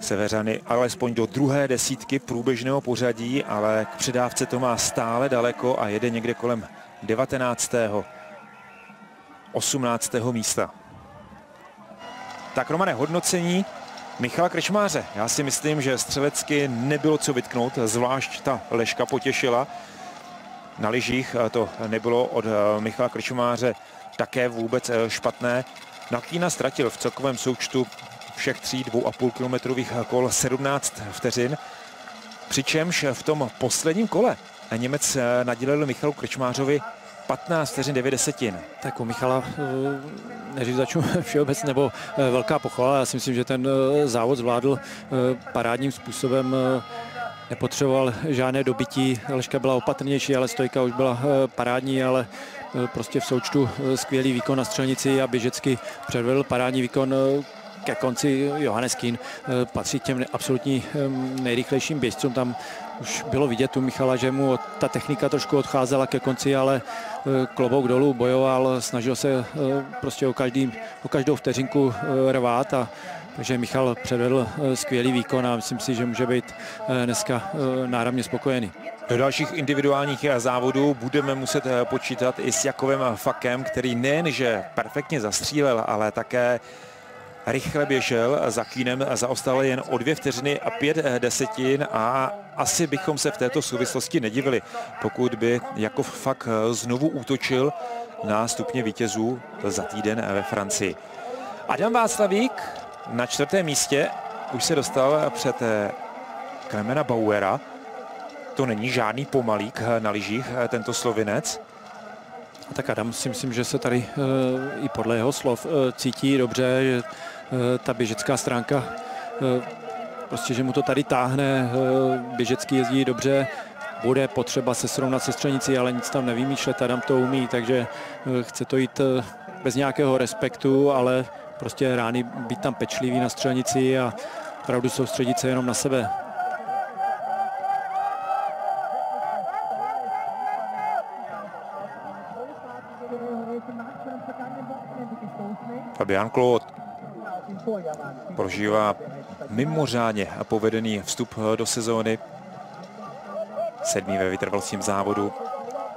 Severany alespoň do druhé desítky průběžného pořadí, ale k předávce to má stále daleko a jede někde kolem 19. 18. místa. Tak Romane, hodnocení Michala Krečmáře. Já si myslím, že střelecky nebylo co vytknout, zvlášť ta leška potěšila. Na lyžích to nebylo od eh, Michala Krečmáře také vůbec eh, špatné. Nakýna ztratil v celkovém součtu všech tří dvou a půl kilometrových kol 17 vteřin. Přičemž v tom posledním kole Němec eh, nadělil Michalu Krečmářovi 15 vteřin 9 desetin. Tak u Michala, eh, než začnu <laughs> všeobecně, nebo eh, velká pochvala, já si myslím, že ten závod zvládl parádním způsobem nepotřeboval žádné dobytí, Leška byla opatrnější, ale stojka už byla parádní, ale prostě v součtu skvělý výkon na střelnici a Běžecky předvedl parádní výkon ke konci Johannes Kín eh, patří k těm absolutní nejrychlejším běžcům. Tam už bylo vidět u Michala, že mu ta technika trošku odcházela ke konci, ale eh, klobouk dolů bojoval, snažil se eh, prostě o, každý, o každou vteřinku rvát a takže Michal předvedl skvělý výkon a myslím si, že může být dneska náramně spokojený. Do dalších individuálních závodů budeme muset počítat i s Jakovem Fakem, který nejenže perfektně zastřílel, ale také rychle běžel za Kínem, zaostal jen o dvě vteřiny a pět desetin a asi bychom se v této souvislosti nedivili, pokud by jako fakt znovu útočil na stupně vítězů za týden ve Francii. Adam Václavík na čtvrtém místě už se dostal před Klemena Bauera. To není žádný pomalík na lyžích, tento slovinec. Tak Adam si myslím, že se tady i podle jeho slov cítí dobře, že Eh, ta běžecká stránka eh, prostě, že mu to tady táhne, eh, běžecký jezdí dobře, bude potřeba se srovnat se střelnicí, ale nic tam nevymýšlet, Adam to umí, takže chce to jít bez nějakého respektu, ale prostě rány být tam pečlivý na střelnici a opravdu soustředit se jenom na sebe. Fabian Claude prožívá mimořádně povedený vstup do sezóny. Sedmý ve vytrvalcím závodu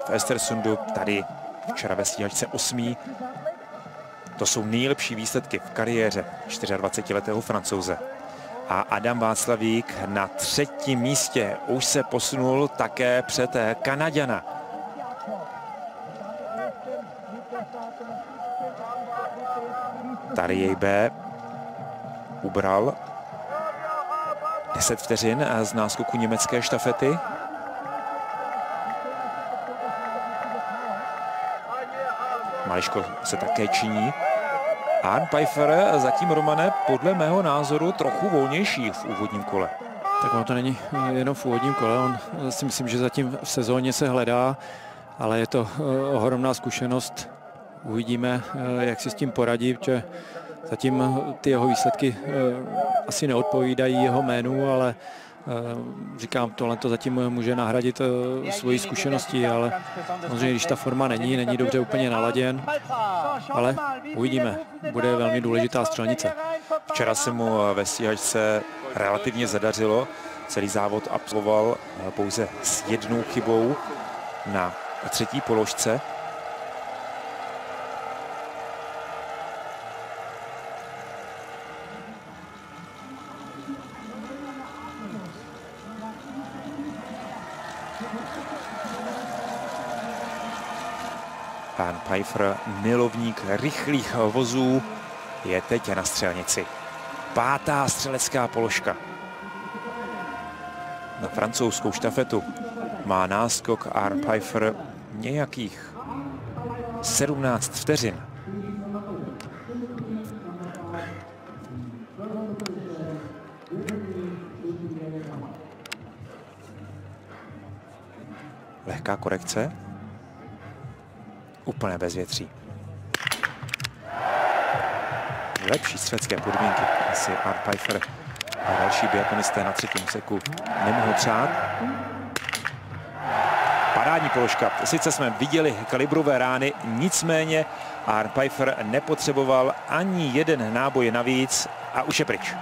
v Estersundu, tady včera ve stíhačce osmý. To jsou nejlepší výsledky v kariéře 24-letého francouze. A Adam Václavík na třetím místě už se posunul také před Kanaděna. Tady jej B ubral 10 vteřin z náskoku německé štafety. Mališko se také činí. Arn Pfeiffer zatím Romane podle mého názoru trochu volnější v úvodním kole. Tak ono to není jenom v úvodním kole, on si myslím, že zatím v sezóně se hledá, ale je to eh, ohromná zkušenost. Uvidíme, eh, jak si s tím poradí, protože Zatím eh, ty jeho výsledky eh, asi neodpovídají jeho jménu, ale eh, říkám, tohle to zatím může nahradit svoji zkušenosti, ale samozřejmě, když ta forma není, není dobře úplně naladěn, ale uvidíme, bude velmi důležitá střelnice. Včera se mu ve stíhačce relativně zadařilo, celý závod absolvoval pouze s jednou chybou na třetí položce, Pfeiffer, milovník rychlých vozů, je teď na střelnici. Pátá střelecká položka. Na francouzskou štafetu má náskok Arn Pfeiffer nějakých 17 vteřin. Lehká korekce. Úplně bez větří. Lepší střelecké podmínky asi Art Pfeiffer a další biatonisté na třetím seku nemohou přát. Parádní položka. Sice jsme viděli kalibrové rány, nicméně Art Pfeiffer nepotřeboval ani jeden náboj navíc a už je pryč.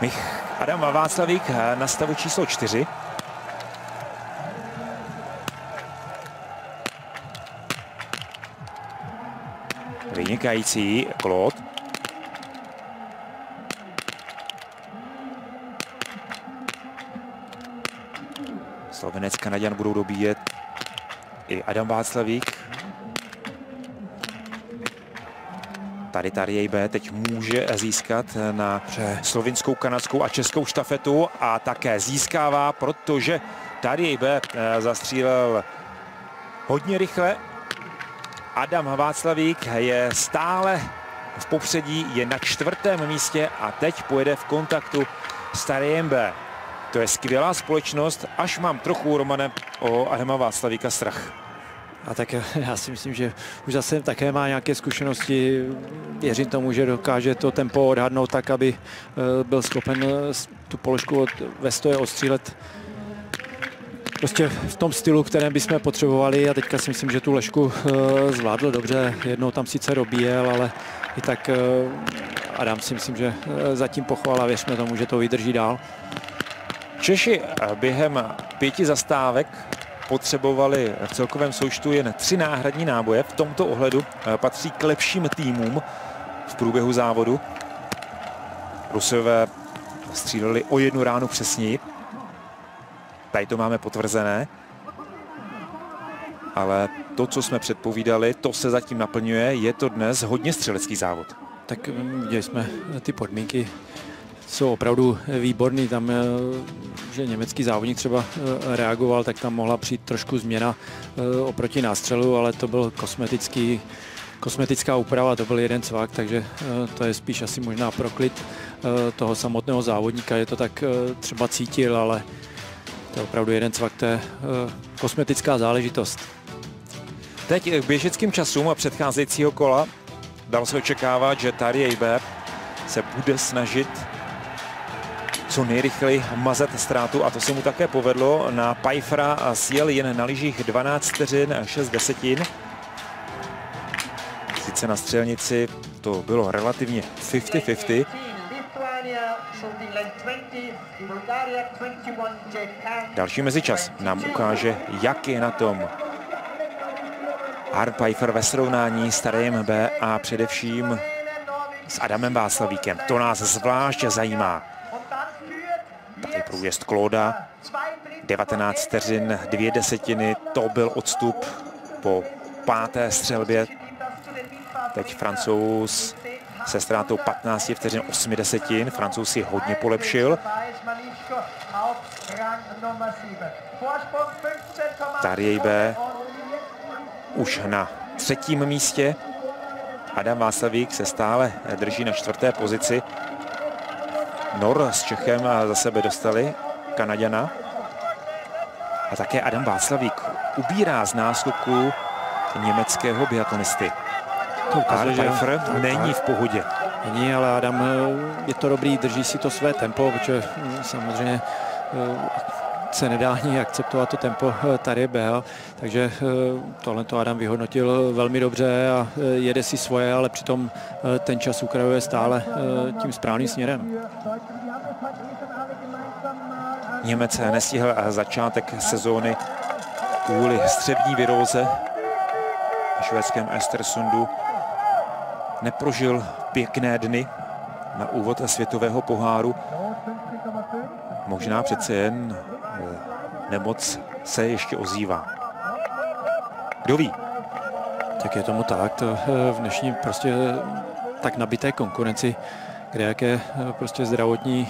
Mich Adam Václavík na stavu číslo čtyři. Vynikající Klot. Slovenec, Kanaděn budou dobíjet i Adam Václavík. Tady Tarjej B teď může získat na slovinskou, kanadskou a českou štafetu a také získává, protože Tarjej B eh, zastřílel hodně rychle Adam Václavík je stále v popředí, je na čtvrtém místě a teď pojede v kontaktu s Tarijem B. To je skvělá společnost, až mám trochu, Romane, o Adama Václavíka strach. A tak já si myslím, že už zase také má nějaké zkušenosti. Věřím tomu, že dokáže to tempo odhadnout tak, aby eh, byl schopen eh, tu položku od, ve stoje ostřílet prostě v tom stylu, kterém bychom potřebovali a teďka si myslím, že tu lešku eh, zvládl dobře. Jednou tam sice dobíjel, ale i tak eh, Adam si myslím, že eh, zatím pochvala, věřme tomu, že to vydrží dál. Češi během pěti zastávek potřebovali v celkovém součtu jen tři náhradní náboje. V tomto ohledu patří k lepším týmům v průběhu závodu. Rusové stříleli o jednu ránu přesněji. Tady to máme potvrzené. Ale to, co jsme předpovídali, to se zatím naplňuje. Je to dnes hodně střelecký závod. Tak mm, viděli jsme ty podmínky jsou opravdu výborný. Tam, eh, že německý závodník třeba eh, reagoval, tak tam mohla přijít trošku změna eh, oproti nástřelu, ale to byl kosmetický, kosmetická úprava, to byl jeden cvak, takže to je spíš asi možná proklid toho samotného závodníka. Je to tak třeba cítil, ale to je opravdu jeden cvak, to je uh, kosmetická záležitost. Teď k běžeckým časům a předcházejícího kola dalo se očekávat, že Tarjej B se bude snažit co nejrychleji mazat ztrátu a to se mu také povedlo. Na Pfeiffera a sjel jen na lyžích 12 vteřin 6 desetin. Sice na střelnici to bylo relativně 50-50, Další mezičas nám ukáže, jak je na tom Art Pfeiffer ve srovnání s Tarejem B a především s Adamem Václavíkem. To nás zvláště zajímá. Tady průjezd Klóda, 19 vteřin, dvě desetiny, to byl odstup po páté střelbě. Teď francouz se ztrátou 15 vteřin 8 desetin. Francouz si hodně polepšil. Tarjej B už na třetím místě. Adam Václavík se stále drží na čtvrté pozici. Nor s Čechem za sebe dostali Kanaděna. A také Adam Václavík ubírá z náskoku německého biatonisty. To ukazuje, že není v pohodě. Není, ale Adam je to dobrý, drží si to své tempo, protože hm, samozřejmě eh, se nedá ani akceptovat to tempo eh, tady BL, takže eh, tohle to Adam vyhodnotil velmi dobře a jede si svoje, ale přitom ten čas ukrajuje stále tím správným směrem. Němec nestihl začátek sezóny kvůli střevní viróze v švédském Estersundu neprožil pěkné dny na úvod světového poháru. Možná přece jen eh, nemoc se ještě ozývá. Kdo ví? Tak je tomu tak. To eh, v dnešní prostě tak nabité konkurenci kde jaké prostě zdravotní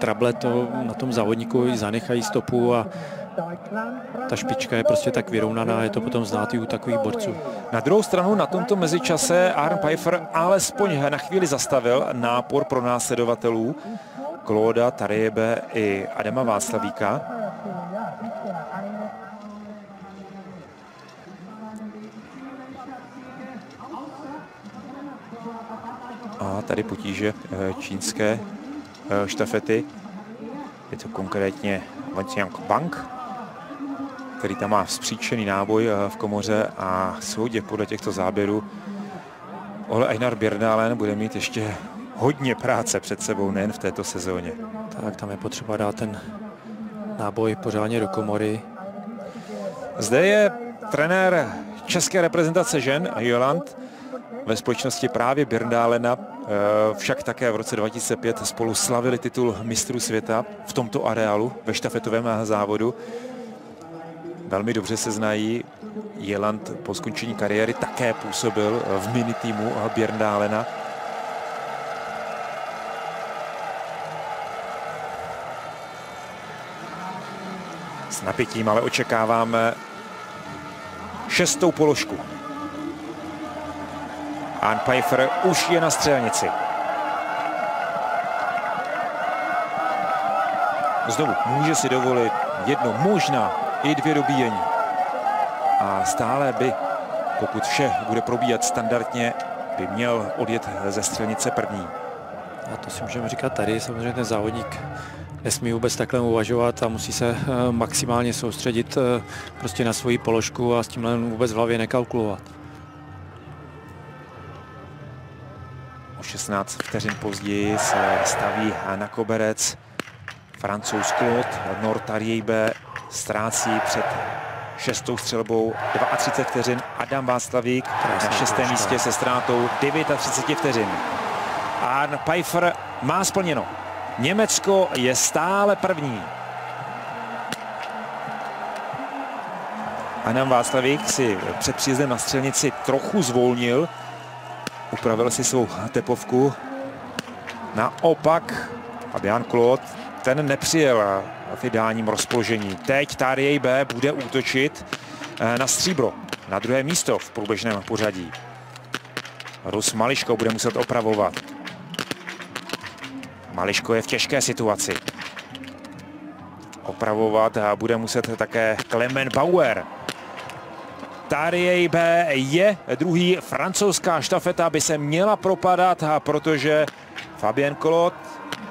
trable to na tom závodníku zanechají stopu a ta špička je prostě tak vyrovnaná, je to potom znát i u takových borců. Na druhou stranu na tomto mezičase Aaron Pfeiffer alespoň na chvíli zastavil nápor pro následovatelů Klóda, Tarjebe i Adama Václavíka. A tady potíže eh, čínské eh, štafety. Je to konkrétně Wang Bank, který tam má vzpříčený náboj eh, v komoře a soudě podle těchto záběrů Ole Einar Bjerdalen bude mít ještě hodně práce před sebou, nejen v této sezóně. Tak tam je potřeba dát ten náboj pořádně do komory. Zde je trenér české reprezentace žen Joland ve společnosti právě Birndálena, eh, však také v roce 2005 spolu slavili titul mistrů světa v tomto areálu ve štafetovém závodu velmi dobře se znají. Jeland po skončení kariéry také působil v mini týmu Bjerndálena. S napětím ale očekáváme šestou položku. Ann Pfeiffer už je na střelnici. Znovu může si dovolit jedno, možná i dvě dobíjení. A stále by, pokud vše bude probíhat standardně, by měl odjet ze střelnice první. A to si můžeme říkat tady. Samozřejmě ten závodník nesmí vůbec takhle uvažovat a musí se eh, maximálně soustředit eh, prostě na svoji položku a s tímhle vůbec v hlavě nekalkulovat. O 16 vteřin později se staví na koberec francouz Claude Nortariebe ztrácí před šestou střelbou 32 vteřin. Adam Václavík na šestém místě se ztrátou 39 vteřin. Arn Pfeiffer má splněno. Německo je stále první. Adam Václavík si před příjezdem na střelnici trochu zvolnil. Upravil si svou tepovku. Naopak Fabian Klot, ten nepřijel v ideálním rozpoložení. Teď Tariej B bude útočit eh, na stříbro, na druhé místo v průběžném pořadí. Rus Mališko bude muset opravovat. Mališko je v těžké situaci. Opravovat a bude muset také Clement Bauer. Tariej B je druhý. Francouzská štafeta by se měla propadat, protože Fabien Kolot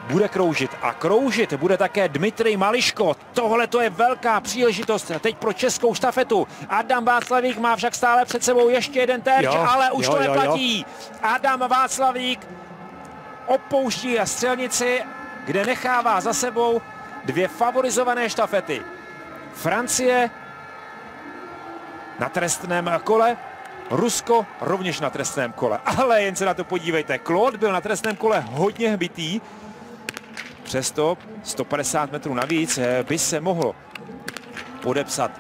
bude kroužit. A kroužit bude také Dmitrij Mališko. Tohle to je velká příležitost teď pro českou štafetu. Adam Václavík má však stále před sebou ještě jeden terč, jo, ale už jo, to neplatí. Jo, jo. Adam Václavík opouští střelnici, kde nechává za sebou dvě favorizované štafety. Francie na trestném kole, Rusko rovněž na trestném kole. <laughs> Ale jen se na to podívejte, Claude byl na trestném kole hodně hbitý, Přesto 150 metrů navíc eh, by se mohlo podepsat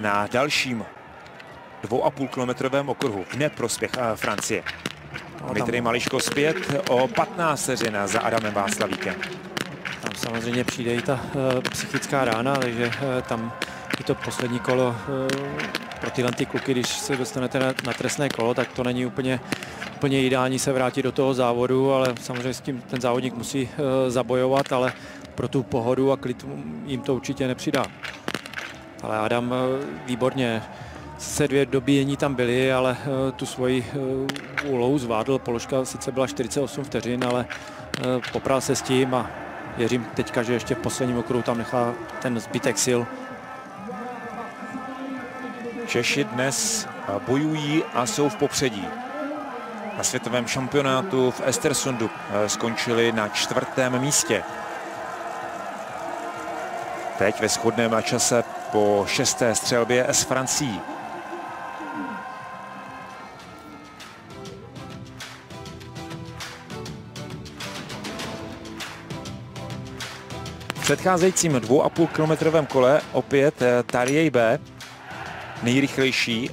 na dalším dvou a půl kilometrovém okruhu v neprospěch eh, Francie. Dmitrij Mališko zpět o 15 vteřin za Adamem Václavíkem. Tam samozřejmě přijde i ta uh, psychická rána, takže uh, tam i to poslední kolo uh, pro tyhle ty kluky, když se dostanete na, na trestné kolo, tak to není úplně úplně ideální se vrátit do toho závodu, ale samozřejmě s tím ten závodník musí uh, zabojovat, ale pro tu pohodu a klid jim to určitě nepřidá. Ale Adam uh, výborně, se dvě dobíjení tam byly, ale tu svoji úlohu zvládl. Položka sice byla 48 vteřin, ale popral se s tím a věřím teďka, že ještě v posledním okruhu tam nechá ten zbytek sil. Češi dnes bojují a jsou v popředí na světovém šampionátu v Estersundu eh, skončili na čtvrtém místě. Teď ve shodném čase po šesté střelbě s Francií. V předcházejícím dvou a půl kilometrovém kole opět eh, Tariej B, nejrychlejší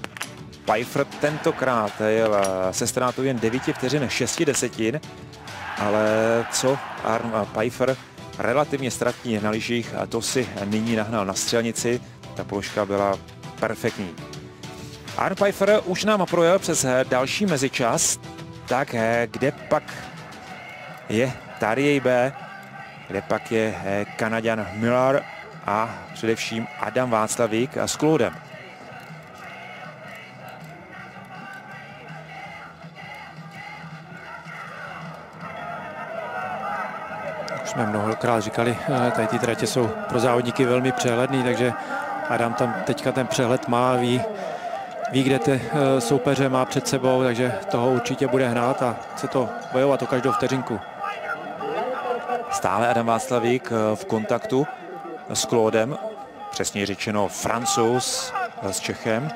Pfeiffer tentokrát jel se ztrátou jen 9 vteřin 6 desetin, ale co Arn Pfeiffer relativně ztratní na lyžích, to si nyní nahnal na střelnici. Ta položka byla perfektní. Arn Pfeiffer už nám projel přes další mezičas, tak kde pak je Tariej B, kde pak je Kanaďan Miller a především Adam Václavík s Klodem. Už jsme mnohokrát říkali, eh, tady ty tratě jsou pro závodníky velmi přehledný, takže Adam tam teďka ten přehled má, ví, ví, kde ty eh, soupeře má před sebou, takže toho určitě bude hrát a chce to bojovat o každou vteřinku. Stále Adam Václavík eh, v kontaktu s Klódem, přesně řečeno francouz s Čechem.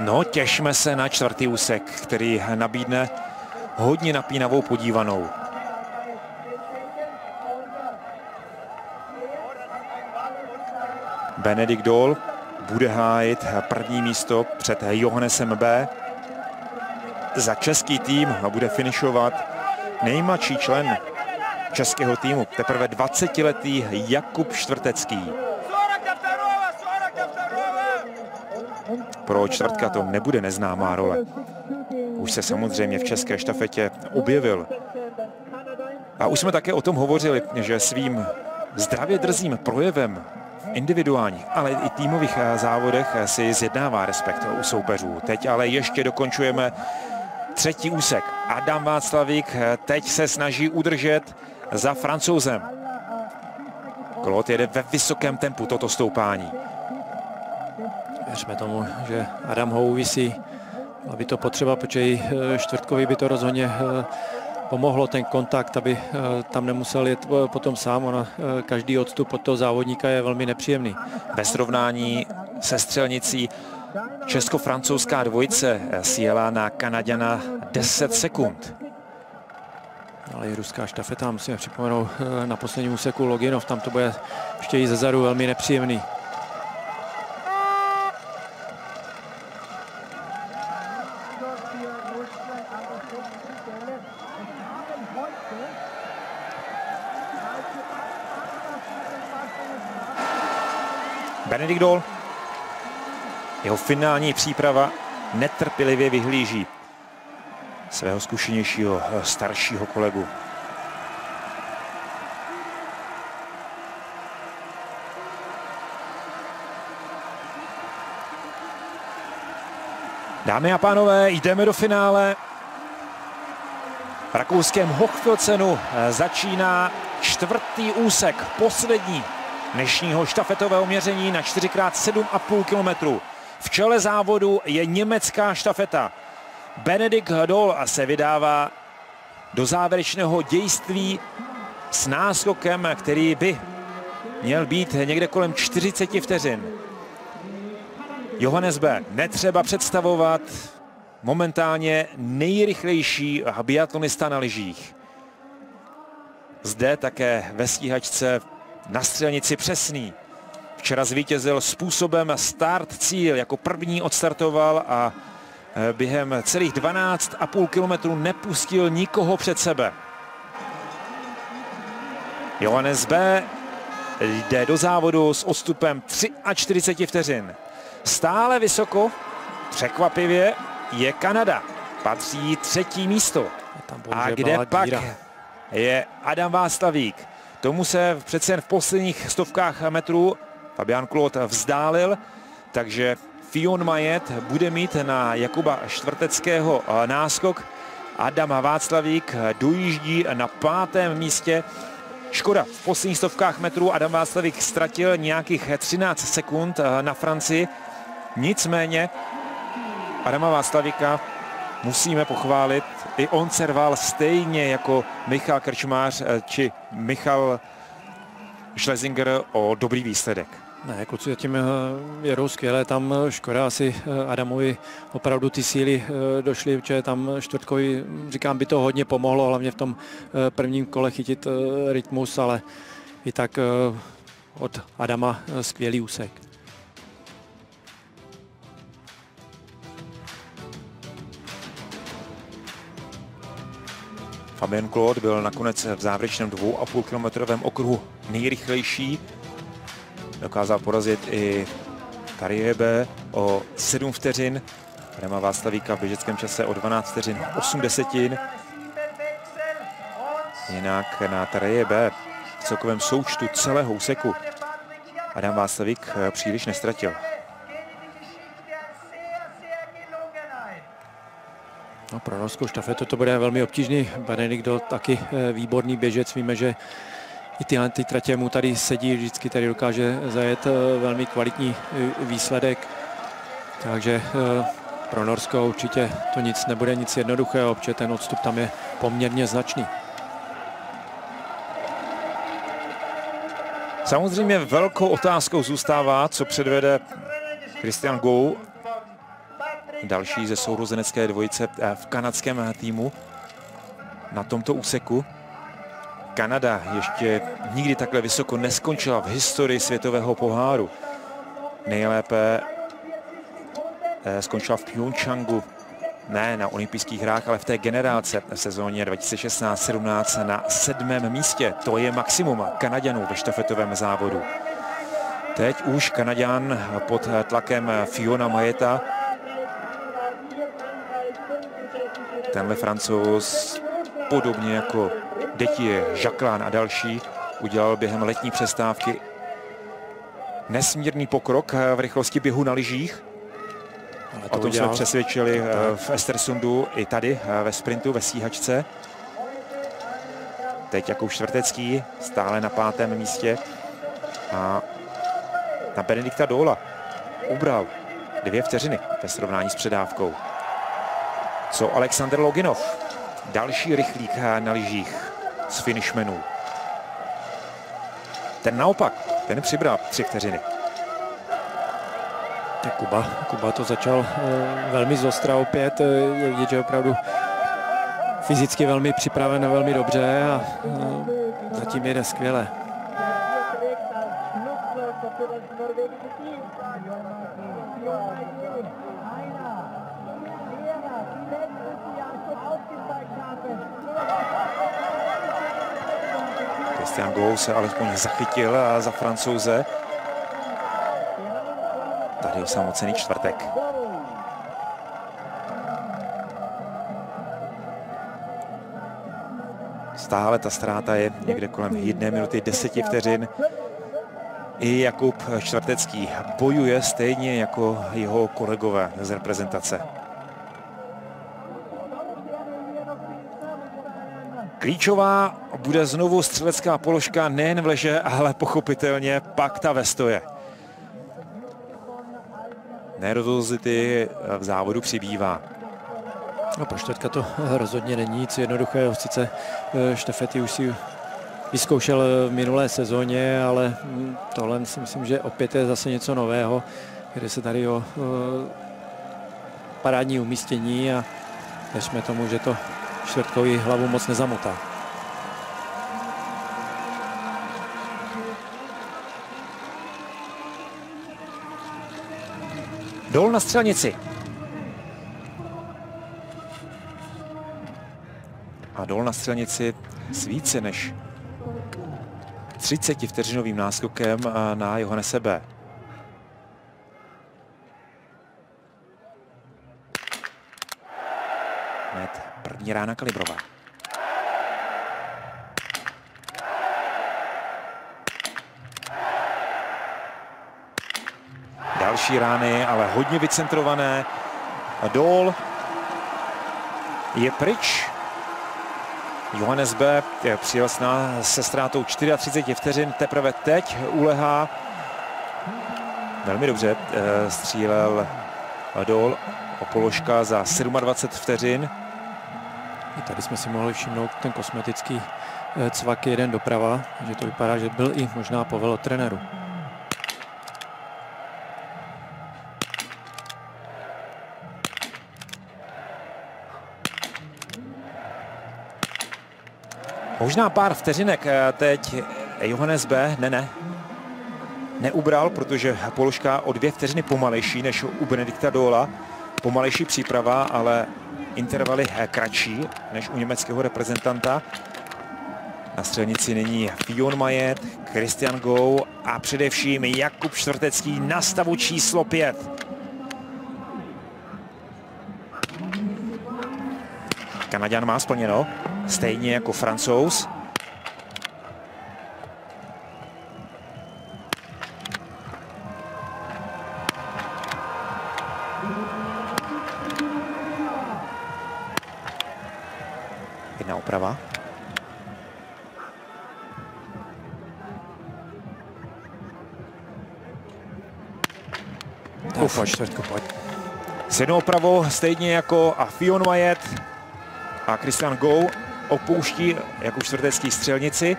No, těšme se na čtvrtý úsek, který nabídne hodně napínavou podívanou. Benedikt Dol bude hájit první místo před Johannesem B. Za český tým bude finišovat nejmladší člen českého týmu, teprve 20-letý Jakub Čtvrtecký. Pro čtvrtka to nebude neznámá role. Už se samozřejmě v české štafetě objevil. A už jsme také o tom hovořili, že svým zdravě drzým projevem individuálních, ale i týmových závodech si zjednává respekt u soupeřů. Teď ale ještě dokončujeme třetí úsek. Adam Václavík teď se snaží udržet za francouzem. Klot jede ve vysokém tempu toto stoupání. Věřme tomu, že Adam ho uvisí. Aby to potřeba, protože i eh, čtvrtkovi by to rozhodně eh, pomohlo ten kontakt, aby eh, tam nemusel jet potom sám. Ona, každý odstup od toho závodníka je velmi nepříjemný. Ve srovnání se střelnicí česko-francouzská dvojice sjela na Kanaděna 10 sekund. Ale i ruská štafeta, musíme připomenout na posledním úseku Loginov, tam to bude ještě i zezadu velmi nepříjemný. Benedikt Dol. Jeho finální příprava netrpělivě vyhlíží svého zkušenějšího eh, staršího kolegu. Dámy a pánové, jdeme do finále. V rakouském Hochfilcenu eh, začíná čtvrtý úsek, poslední dnešního štafetového měření na 4x7,5 km. V čele závodu je německá štafeta. Benedikt Dol se vydává do závěrečného dějství s náskokem, který by měl být někde kolem 40 vteřin. Johannes B. netřeba představovat momentálně nejrychlejší biatlonista na lyžích. Zde také ve stíhačce na střelnici přesný. Včera zvítězil způsobem start cíl, jako první odstartoval a e, během celých 12,5 kilometrů nepustil nikoho před sebe. Johannes B. jde do závodu s odstupem 43 vteřin. Stále vysoko, překvapivě, je Kanada. Patří třetí místo. A kde pak je Adam Václavík. Tomu se přece jen v posledních stovkách metrů Fabian Klot vzdálil, takže Fion Majet bude mít na Jakuba Čtvrteckého eh, náskok. Adam Václavík dojíždí na pátém místě. Škoda, v posledních stovkách metrů Adam Václavík ztratil nějakých 13 sekund eh, na Francii. Nicméně Adama Václavíka musíme pochválit. I on se rval stejně jako Michal Krčmář eh, či Michal Schlesinger o dobrý výsledek. Ne, kluci zatím eh, jedou skvěle, tam eh, škoda asi Adamovi opravdu ty síly došly, protože tam čtvrtkovi, říkám, by to hodně pomohlo, hlavně v tom prvním kole chytit rytmus, ale i tak od Adama skvělý úsek. Fabian Claude byl nakonec v závěrečném 2,5 kilometrovém okruhu nejrychlejší. Dokázal porazit i Kariebe o 7 vteřin. Rema Václavíka v běžeckém čase o 12 vteřin 8 desetin. Jinak na Kariebe v celkovém součtu celého úseku Adam Václavík příliš nestratil. No, pro norskou štafetu to bude velmi obtížný. Benedikto taky eh, výborný běžec. Víme, že i tyhle ty tratě mu tady sedí, vždycky tady dokáže zajet eh, velmi kvalitní eh, výsledek. Takže pro Norsko určitě to nic nebude nic jednoduchého, protože ten odstup tam je poměrně značný. Samozřejmě velkou otázkou zůstává, co předvede Christian Gou další ze sourozenecké dvojice eh, v kanadském týmu na tomto úseku. Kanada ještě nikdy takhle vysoko neskončila v historii světového poháru. Nejlépe eh, skončila v Pyeongchangu, ne na olympijských hrách, ale v té generáce v sezóně 2016-17 na sedmém místě. To je maximum Kanaďanů ve štafetovém závodu. Teď už Kanaďan pod tlakem Fiona Majeta tenhle francouz, podobně jako Detie, Jacqueline a další, udělal během letní přestávky nesmírný pokrok v rychlosti běhu na lyžích. Ale to o tom udělal. jsme přesvědčili. Eh, v Estersundu i tady eh, ve sprintu, ve stíhačce. Teď jako Čtvrtecký, stále na pátém místě. A na Benedikta Dola ubral dvě vteřiny ve srovnání s předávkou co Aleksandr Loginov. Další rychlík na lyžích z finishmenů. Ten naopak, ten přibral tři vteřiny. Tak Kuba, Kuba to začal e, velmi zostra opět. Je vidět, že opravdu fyzicky velmi připraven a velmi dobře a e, zatím jede skvěle. Christian Gou se alespoň zachytil za francouze. Tady osamocený čtvrtek. Stále ta ztráta je někde kolem jedné minuty deseti vteřin. I Jakub Čtvrtecký bojuje stejně jako jeho kolegové z reprezentace. Klíčová bude znovu střelecká položka nejen v leže, ale pochopitelně pak ta ve stoje. Nervozity v závodu přibývá. No pro to rozhodně není nic jednoduchého. Sice eh, štafety už si vyzkoušel v minulé sezóně, ale hm, tohle si myslím, že opět je zase něco nového, kde se tady o parádní umístění a věřme tomu, že to čtvrtkový hlavu moc nezamotá. Dol na střelnici. A dol na střelnici s více než 30 vteřinovým náskokem na Johannese B. Hned první rána kalibrová. Další rány, ale hodně vycentrované. Dol je pryč. Johannes B. přijel se ztrátou 34 vteřin, teprve teď ulehá. Velmi dobře eh, střílel Dol o položka za 27 vteřin. I tady jsme si mohli všimnout ten kosmetický eh, cvak jeden doprava, že to vypadá, že byl i možná povel od trenéru. Možná pár vteřinek eh, teď Johannes B. Ne, ne. neubral, protože položka o dvě vteřiny pomalejší než u Benedikta Dola. Pomalejší příprava, ale intervaly kratší než u německého reprezentanta. Na střelnici nyní Fion Majet, Christian Gou a především Jakub Čtvrtecký na stavu číslo 5. Kanaďan má splněno, stejně jako Francouz. Uf, čtvrtku, pojď. S jednou opravou, stejně jako a Fion Majet a Christian Gou opouští jako čtvrtecký střelnici.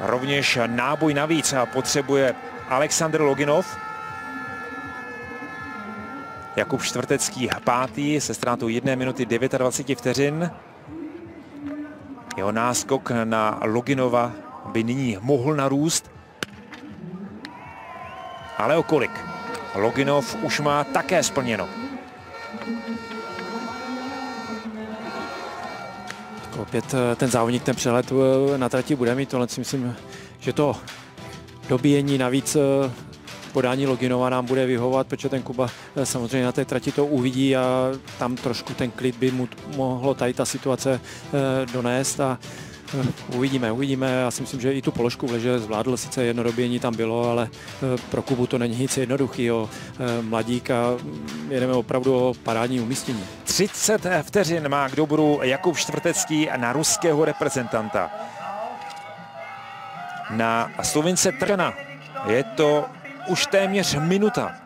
Rovněž náboj navíc potřebuje Aleksandr Loginov. Jakub Čtvrtecký pátý se ztrátou 1 minuty 29 vteřin. Jeho náskok na Loginova by nyní mohl narůst. Ale o kolik? Loginov už má také splněno. Opět eh, ten závodník ten přehled eh, na trati bude mít, tohle si myslím, že to dobíjení navíc eh, podání Loginova nám bude vyhovat, protože ten Kuba samozřejmě na té trati to uvidí a tam trošku ten klid by mu mohlo tady ta situace donést a Uvidíme, uvidíme. Já si myslím, že i tu položku vleže zvládl, sice jedno dobění tam bylo, ale pro Kubu to není nic jednoduchého. Mladík a jedeme opravdu o parádní umístění. 30 vteřin má k dobru Jakub Čtvrtecký na ruského reprezentanta. Na Slovince Trna je to už téměř minuta.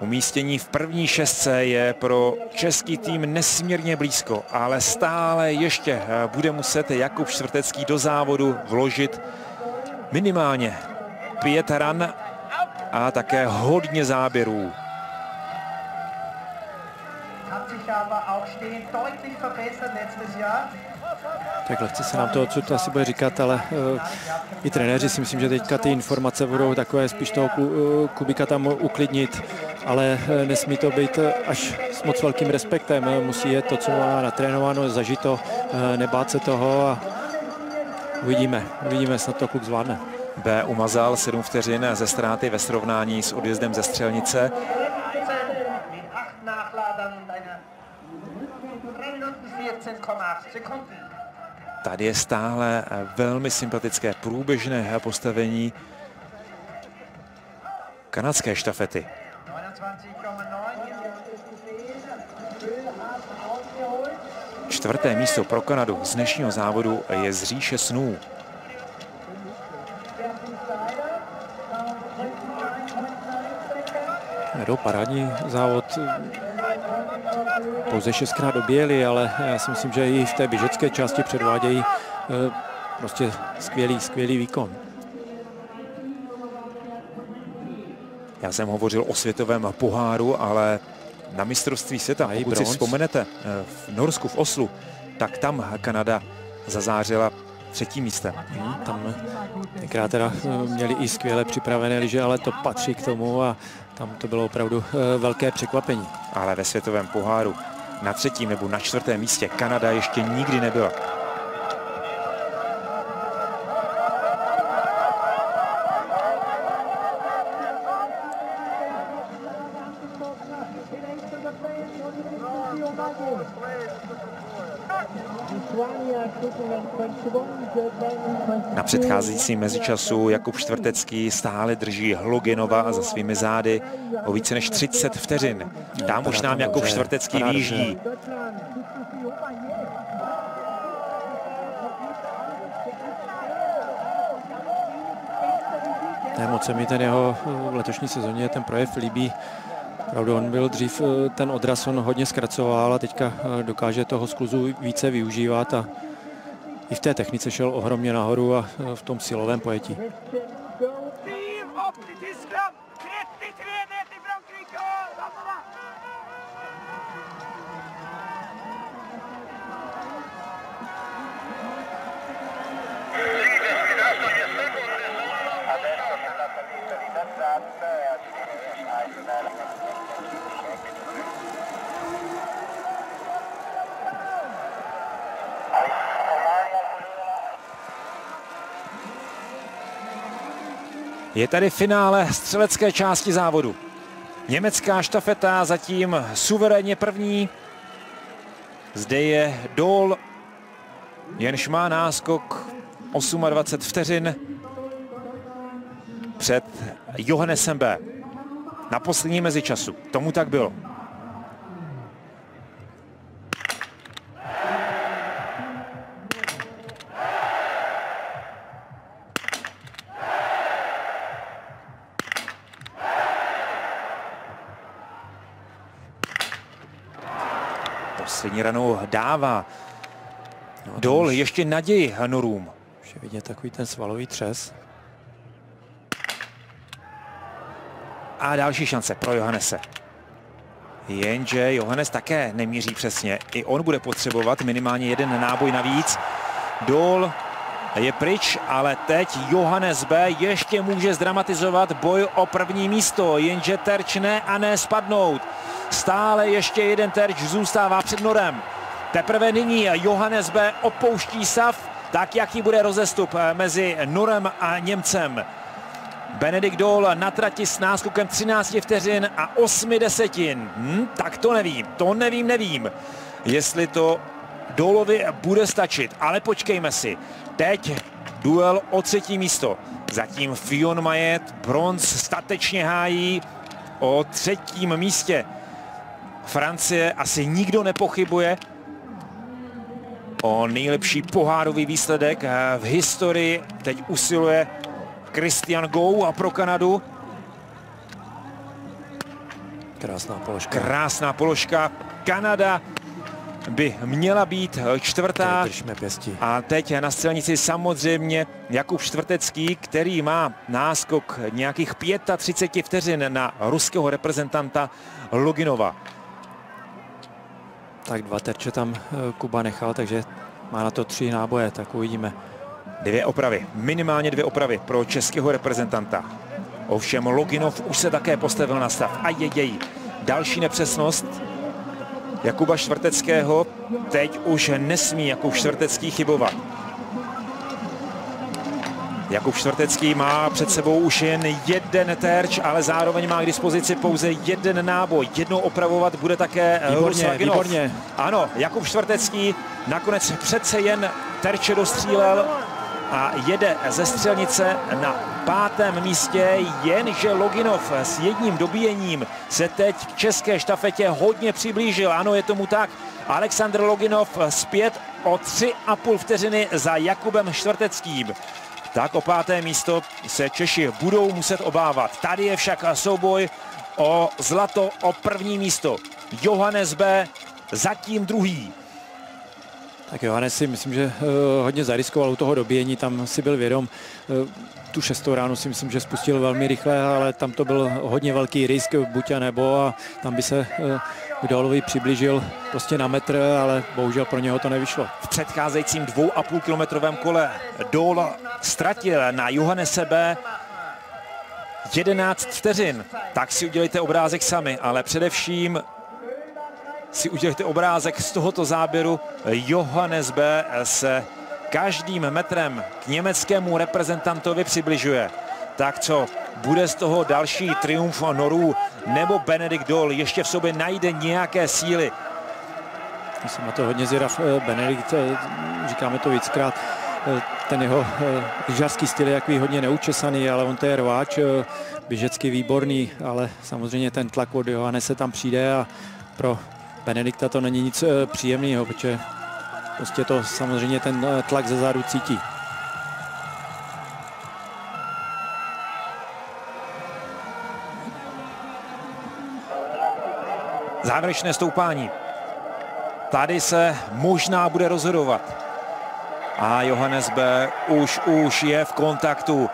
Umístění v první šestce je pro český tým nesmírně blízko, ale stále ještě bude muset Jakub Čtvrtecký do závodu vložit minimálně pět ran a také hodně záběrů. Tak lehce se nám to odsud asi bude říkat, ale uh, i trenéři si myslím, že teďka ty informace budou takové spíš toho uh, Kubika tam uklidnit, ale uh, nesmí to být až s moc velkým respektem. Musí je to, co má natrénováno, zažito, uh, nebát se toho a uvidíme, uvidíme, snad to kluk zvládne. B umazal 7 vteřin ze ztráty ve srovnání s odjezdem ze střelnice. Tady je stále velmi sympatické průběžné postavení kanadské štafety. Čtvrté místo pro Kanadu z dnešního závodu je z říše snů. Jedou parádní závod. Pouze šestkrát doběhli, ale já si myslím, že i v té běžecké části předvádějí eh, prostě skvělý, skvělý výkon. Já jsem hovořil o světovém poháru, ale na mistrovství světa, pokud si vzpomenete, eh, v Norsku, v Oslu, tak tam Kanada zazářila třetím místem. Hmm, tam tenkrát teda eh, měli i skvěle připravené lyže, ale to patří k tomu a tam to bylo opravdu eh, velké překvapení. Ale ve světovém poháru na třetím nebo na čtvrtém místě Kanada ještě nikdy nebyla. Na předcházejícím mezičasu Jakub Čtvrtecký stále drží Hloginova za svými zády o více než 30 vteřin. Tam už nám Jakub Čtvrtecký výjíždí. Moc se mi ten jeho v letošní sezóně ten projev líbí. Pravdu, on byl dřív eh, ten odraz, on hodně zkracoval a teďka eh, dokáže toho skluzu více využívat a i v té technice šel ohromně nahoru a eh, v tom silovém pojetí. Je tady finále střelecké části závodu. Německá štafeta zatím suverénně první. Zde je Dol, jenž má náskok 28 vteřin před Johannesem B. Na poslední mezičasu. Tomu tak bylo. Poslední ranou dává no, Dol ještě naději Hanorům. Už je vidět takový ten svalový třes. A další šance pro Johannese. Jenže Johannes také nemíří přesně. I on bude potřebovat minimálně jeden náboj navíc. Dol je pryč, ale teď Johannes B. ještě může zdramatizovat boj o první místo, jenže terč ne a ne spadnout. Stále ještě jeden terč zůstává před Norem. Teprve nyní Johannes B. opouští Sav, tak jaký bude rozestup mezi Norem a Němcem. Benedikt Dol na trati s náskokem 13 vteřin a 8 desetin. Hm, tak to nevím, to nevím, nevím. Jestli to Dolovi bude stačit, ale počkejme si. Teď duel o třetí místo. Zatím Fion Majet bronz statečně hájí o třetím místě. Francie asi nikdo nepochybuje o nejlepší pohárový výsledek v historii. Teď usiluje Christian Gou a pro Kanadu. Krásná položka. Krásná položka. Kanada by měla být čtvrtá. A teď na střelnici samozřejmě Jakub Čtvrtecký, který má náskok nějakých 35 vteřin na ruského reprezentanta Loginova. Tak dva terče tam eh, Kuba nechal, takže má na to tři náboje, tak uvidíme. Dvě opravy, minimálně dvě opravy pro českého reprezentanta. Ovšem Loginov už se také postavil na stav. A je její další nepřesnost Jakuba Švrteckého. Teď už nesmí Jakub Švrtecký chybovat. Jakub Čtvrtecký má před sebou už jen jeden terč, ale zároveň má k dispozici pouze jeden náboj. Jednou opravovat bude také eh, výborně, výborně. Ano, Jakub Čtvrtecký nakonec přece jen terče dostřílel a jede ze střelnice na pátém místě, jenže Loginov s jedním dobíjením se teď k české štafetě hodně přiblížil. Ano, je tomu tak. Aleksandr Loginov zpět o 3,5 vteřiny za Jakubem Štvrteckým. Tak o páté místo se Češi budou muset obávat. Tady je však souboj o zlato, o první místo. Johannes B. zatím druhý. Tak Johannes si myslím, že uh, hodně zariskoval u toho dobíjení, tam si byl vědom. Uh, tu šestou ránu si myslím, že spustil velmi rychle, ale tam to byl hodně velký risk, buď a nebo a tam by se uh, k Dolovi přiblížil prostě na metr, ale bohužel pro něho to nevyšlo. V předcházejícím dvou a půl kilometrovém kole Dol ztratil na Johannese B 11 vteřin. Tak si udělejte obrázek sami, ale především si udělejte obrázek z tohoto záběru. Johannes B. se každým metrem k německému reprezentantovi přibližuje. Tak co, bude z toho další triumf Norů, nebo Benedikt Dol ještě v sobě najde nějaké síly? Jsem na to hodně zvědav. Eh, Benedikt, eh, říkáme to víckrát, eh, ten jeho lyžařský styl je jaký hodně neučesaný, ale on to je rváč, běžecky výborný, ale samozřejmě ten tlak od se tam přijde a pro Benedikta to není nic eh, příjemného, protože prostě to samozřejmě ten eh, tlak ze zádu cítí. Závěrečné stoupání. Tady se možná bude rozhodovat. A Johannes B. už, už je v kontaktu.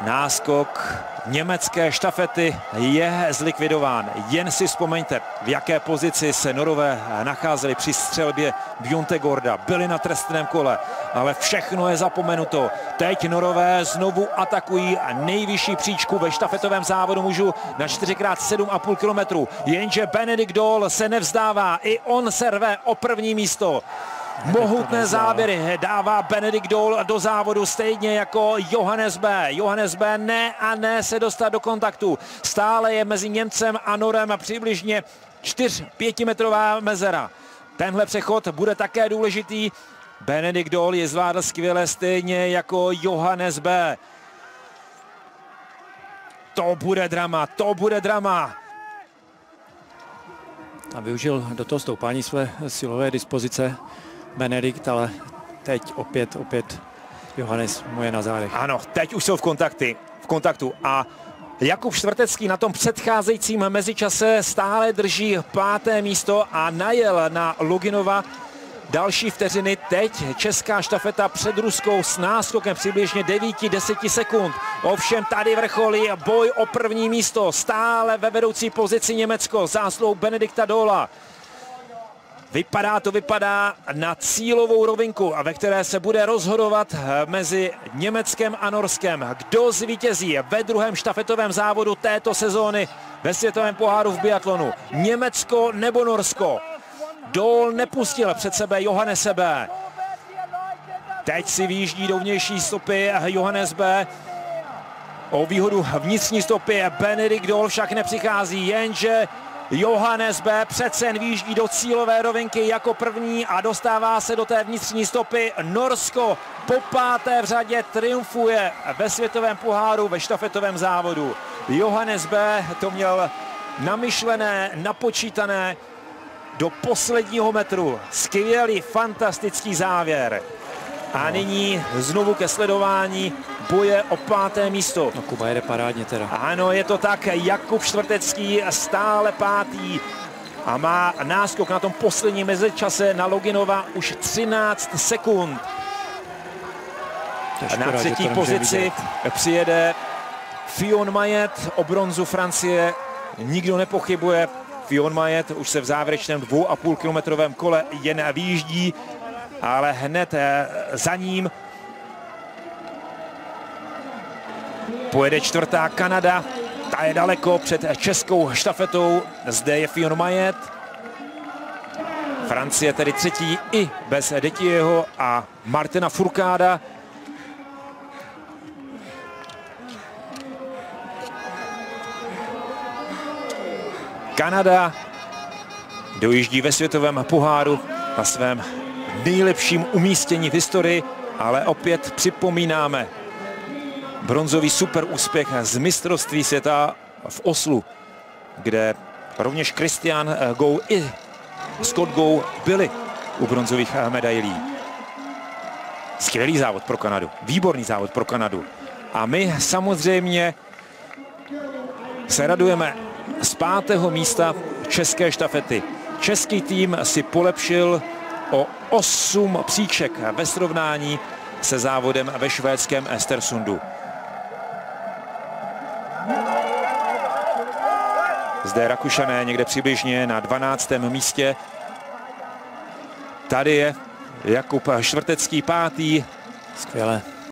Náskok německé štafety je zlikvidován. Jen si vzpomeňte, v jaké pozici se Norové nacházeli při střelbě Bjontegorda. Byli na trestném kole, ale všechno je zapomenuto. Teď Norové znovu atakují nejvyšší příčku ve štafetovém závodu mužů na 4x7,5 kilometru. Jenže Benedikt Dol se nevzdává, i on se rve o první místo. Mohutné záběry dává Benedikt Dol do závodu stejně jako Johannes B. Johannes B. ne a ne se dostat do kontaktu. Stále je mezi Němcem a Norem přibližně 4-5 metrová mezera. Tenhle přechod bude také důležitý. Benedikt Dol je zvládl skvěle stejně jako Johannes B. To bude drama, to bude drama. A využil do toho stoupání své silové dispozice Benedikt, ale teď opět, opět Johannes mu je na zádech. Ano, teď už jsou v, kontakty, v kontaktu a Jakub Štvrtecký na tom předcházejícím mezičase stále drží páté místo a najel na Luginova další vteřiny. Teď česká štafeta před Ruskou s náskokem přibližně 9-10 sekund. Ovšem tady vrcholí boj o první místo. Stále ve vedoucí pozici Německo. Záslou Benedikta Dola. Vypadá to vypadá na cílovou rovinku, ve které se bude rozhodovat mezi Německem a Norskem. Kdo zvítězí ve druhém štafetovém závodu této sezóny ve světovém poháru v biatlonu? Německo nebo Norsko? Dol nepustil před sebe Johannes B. Teď si výjíždí do vnější stopy Johannes B. O výhodu vnitřní stopy Benedikt Dol však nepřichází, jenže Johannes B. přece výjíždí do cílové rovinky jako první a dostává se do té vnitřní stopy. Norsko po páté v řadě triumfuje ve světovém poháru ve štafetovém závodu. Johannes B. to měl namyšlené, napočítané do posledního metru. Skvělý, fantastický závěr. A nyní znovu ke sledování boje o páté místo. No Kuba jede parádně teda. Ano, je to tak. Jakub Čtvrtecký stále pátý a má náskok na tom posledním mezičase na Loginova už 13 sekund. Na třetí pozici přijede Fion Majet o bronzu Francie. Nikdo nepochybuje. Fion Majet už se v závěrečném dvou a půl kilometrovém kole jen výjíždí, ale hned eh, za ním pojede čtvrtá Kanada. Ta je daleko před českou štafetou. Zde je Fion Majet. Francie tedy třetí i bez Detieho a Martina Furkáda. Kanada dojíždí ve světovém poháru na svém nejlepším umístění v historii, ale opět připomínáme bronzový super úspěch z mistrovství světa v Oslu, kde rovněž Christian Gou i Scott Gou byli u bronzových medailí. Skvělý závod pro Kanadu, výborný závod pro Kanadu. A my samozřejmě se radujeme z pátého místa české štafety. Český tým si polepšil o 8 příček ve srovnání se závodem ve švédském Estersundu. Zde Rakušané někde přibližně na 12. místě. Tady je Jakub Švrtecký pátý. Skvěle.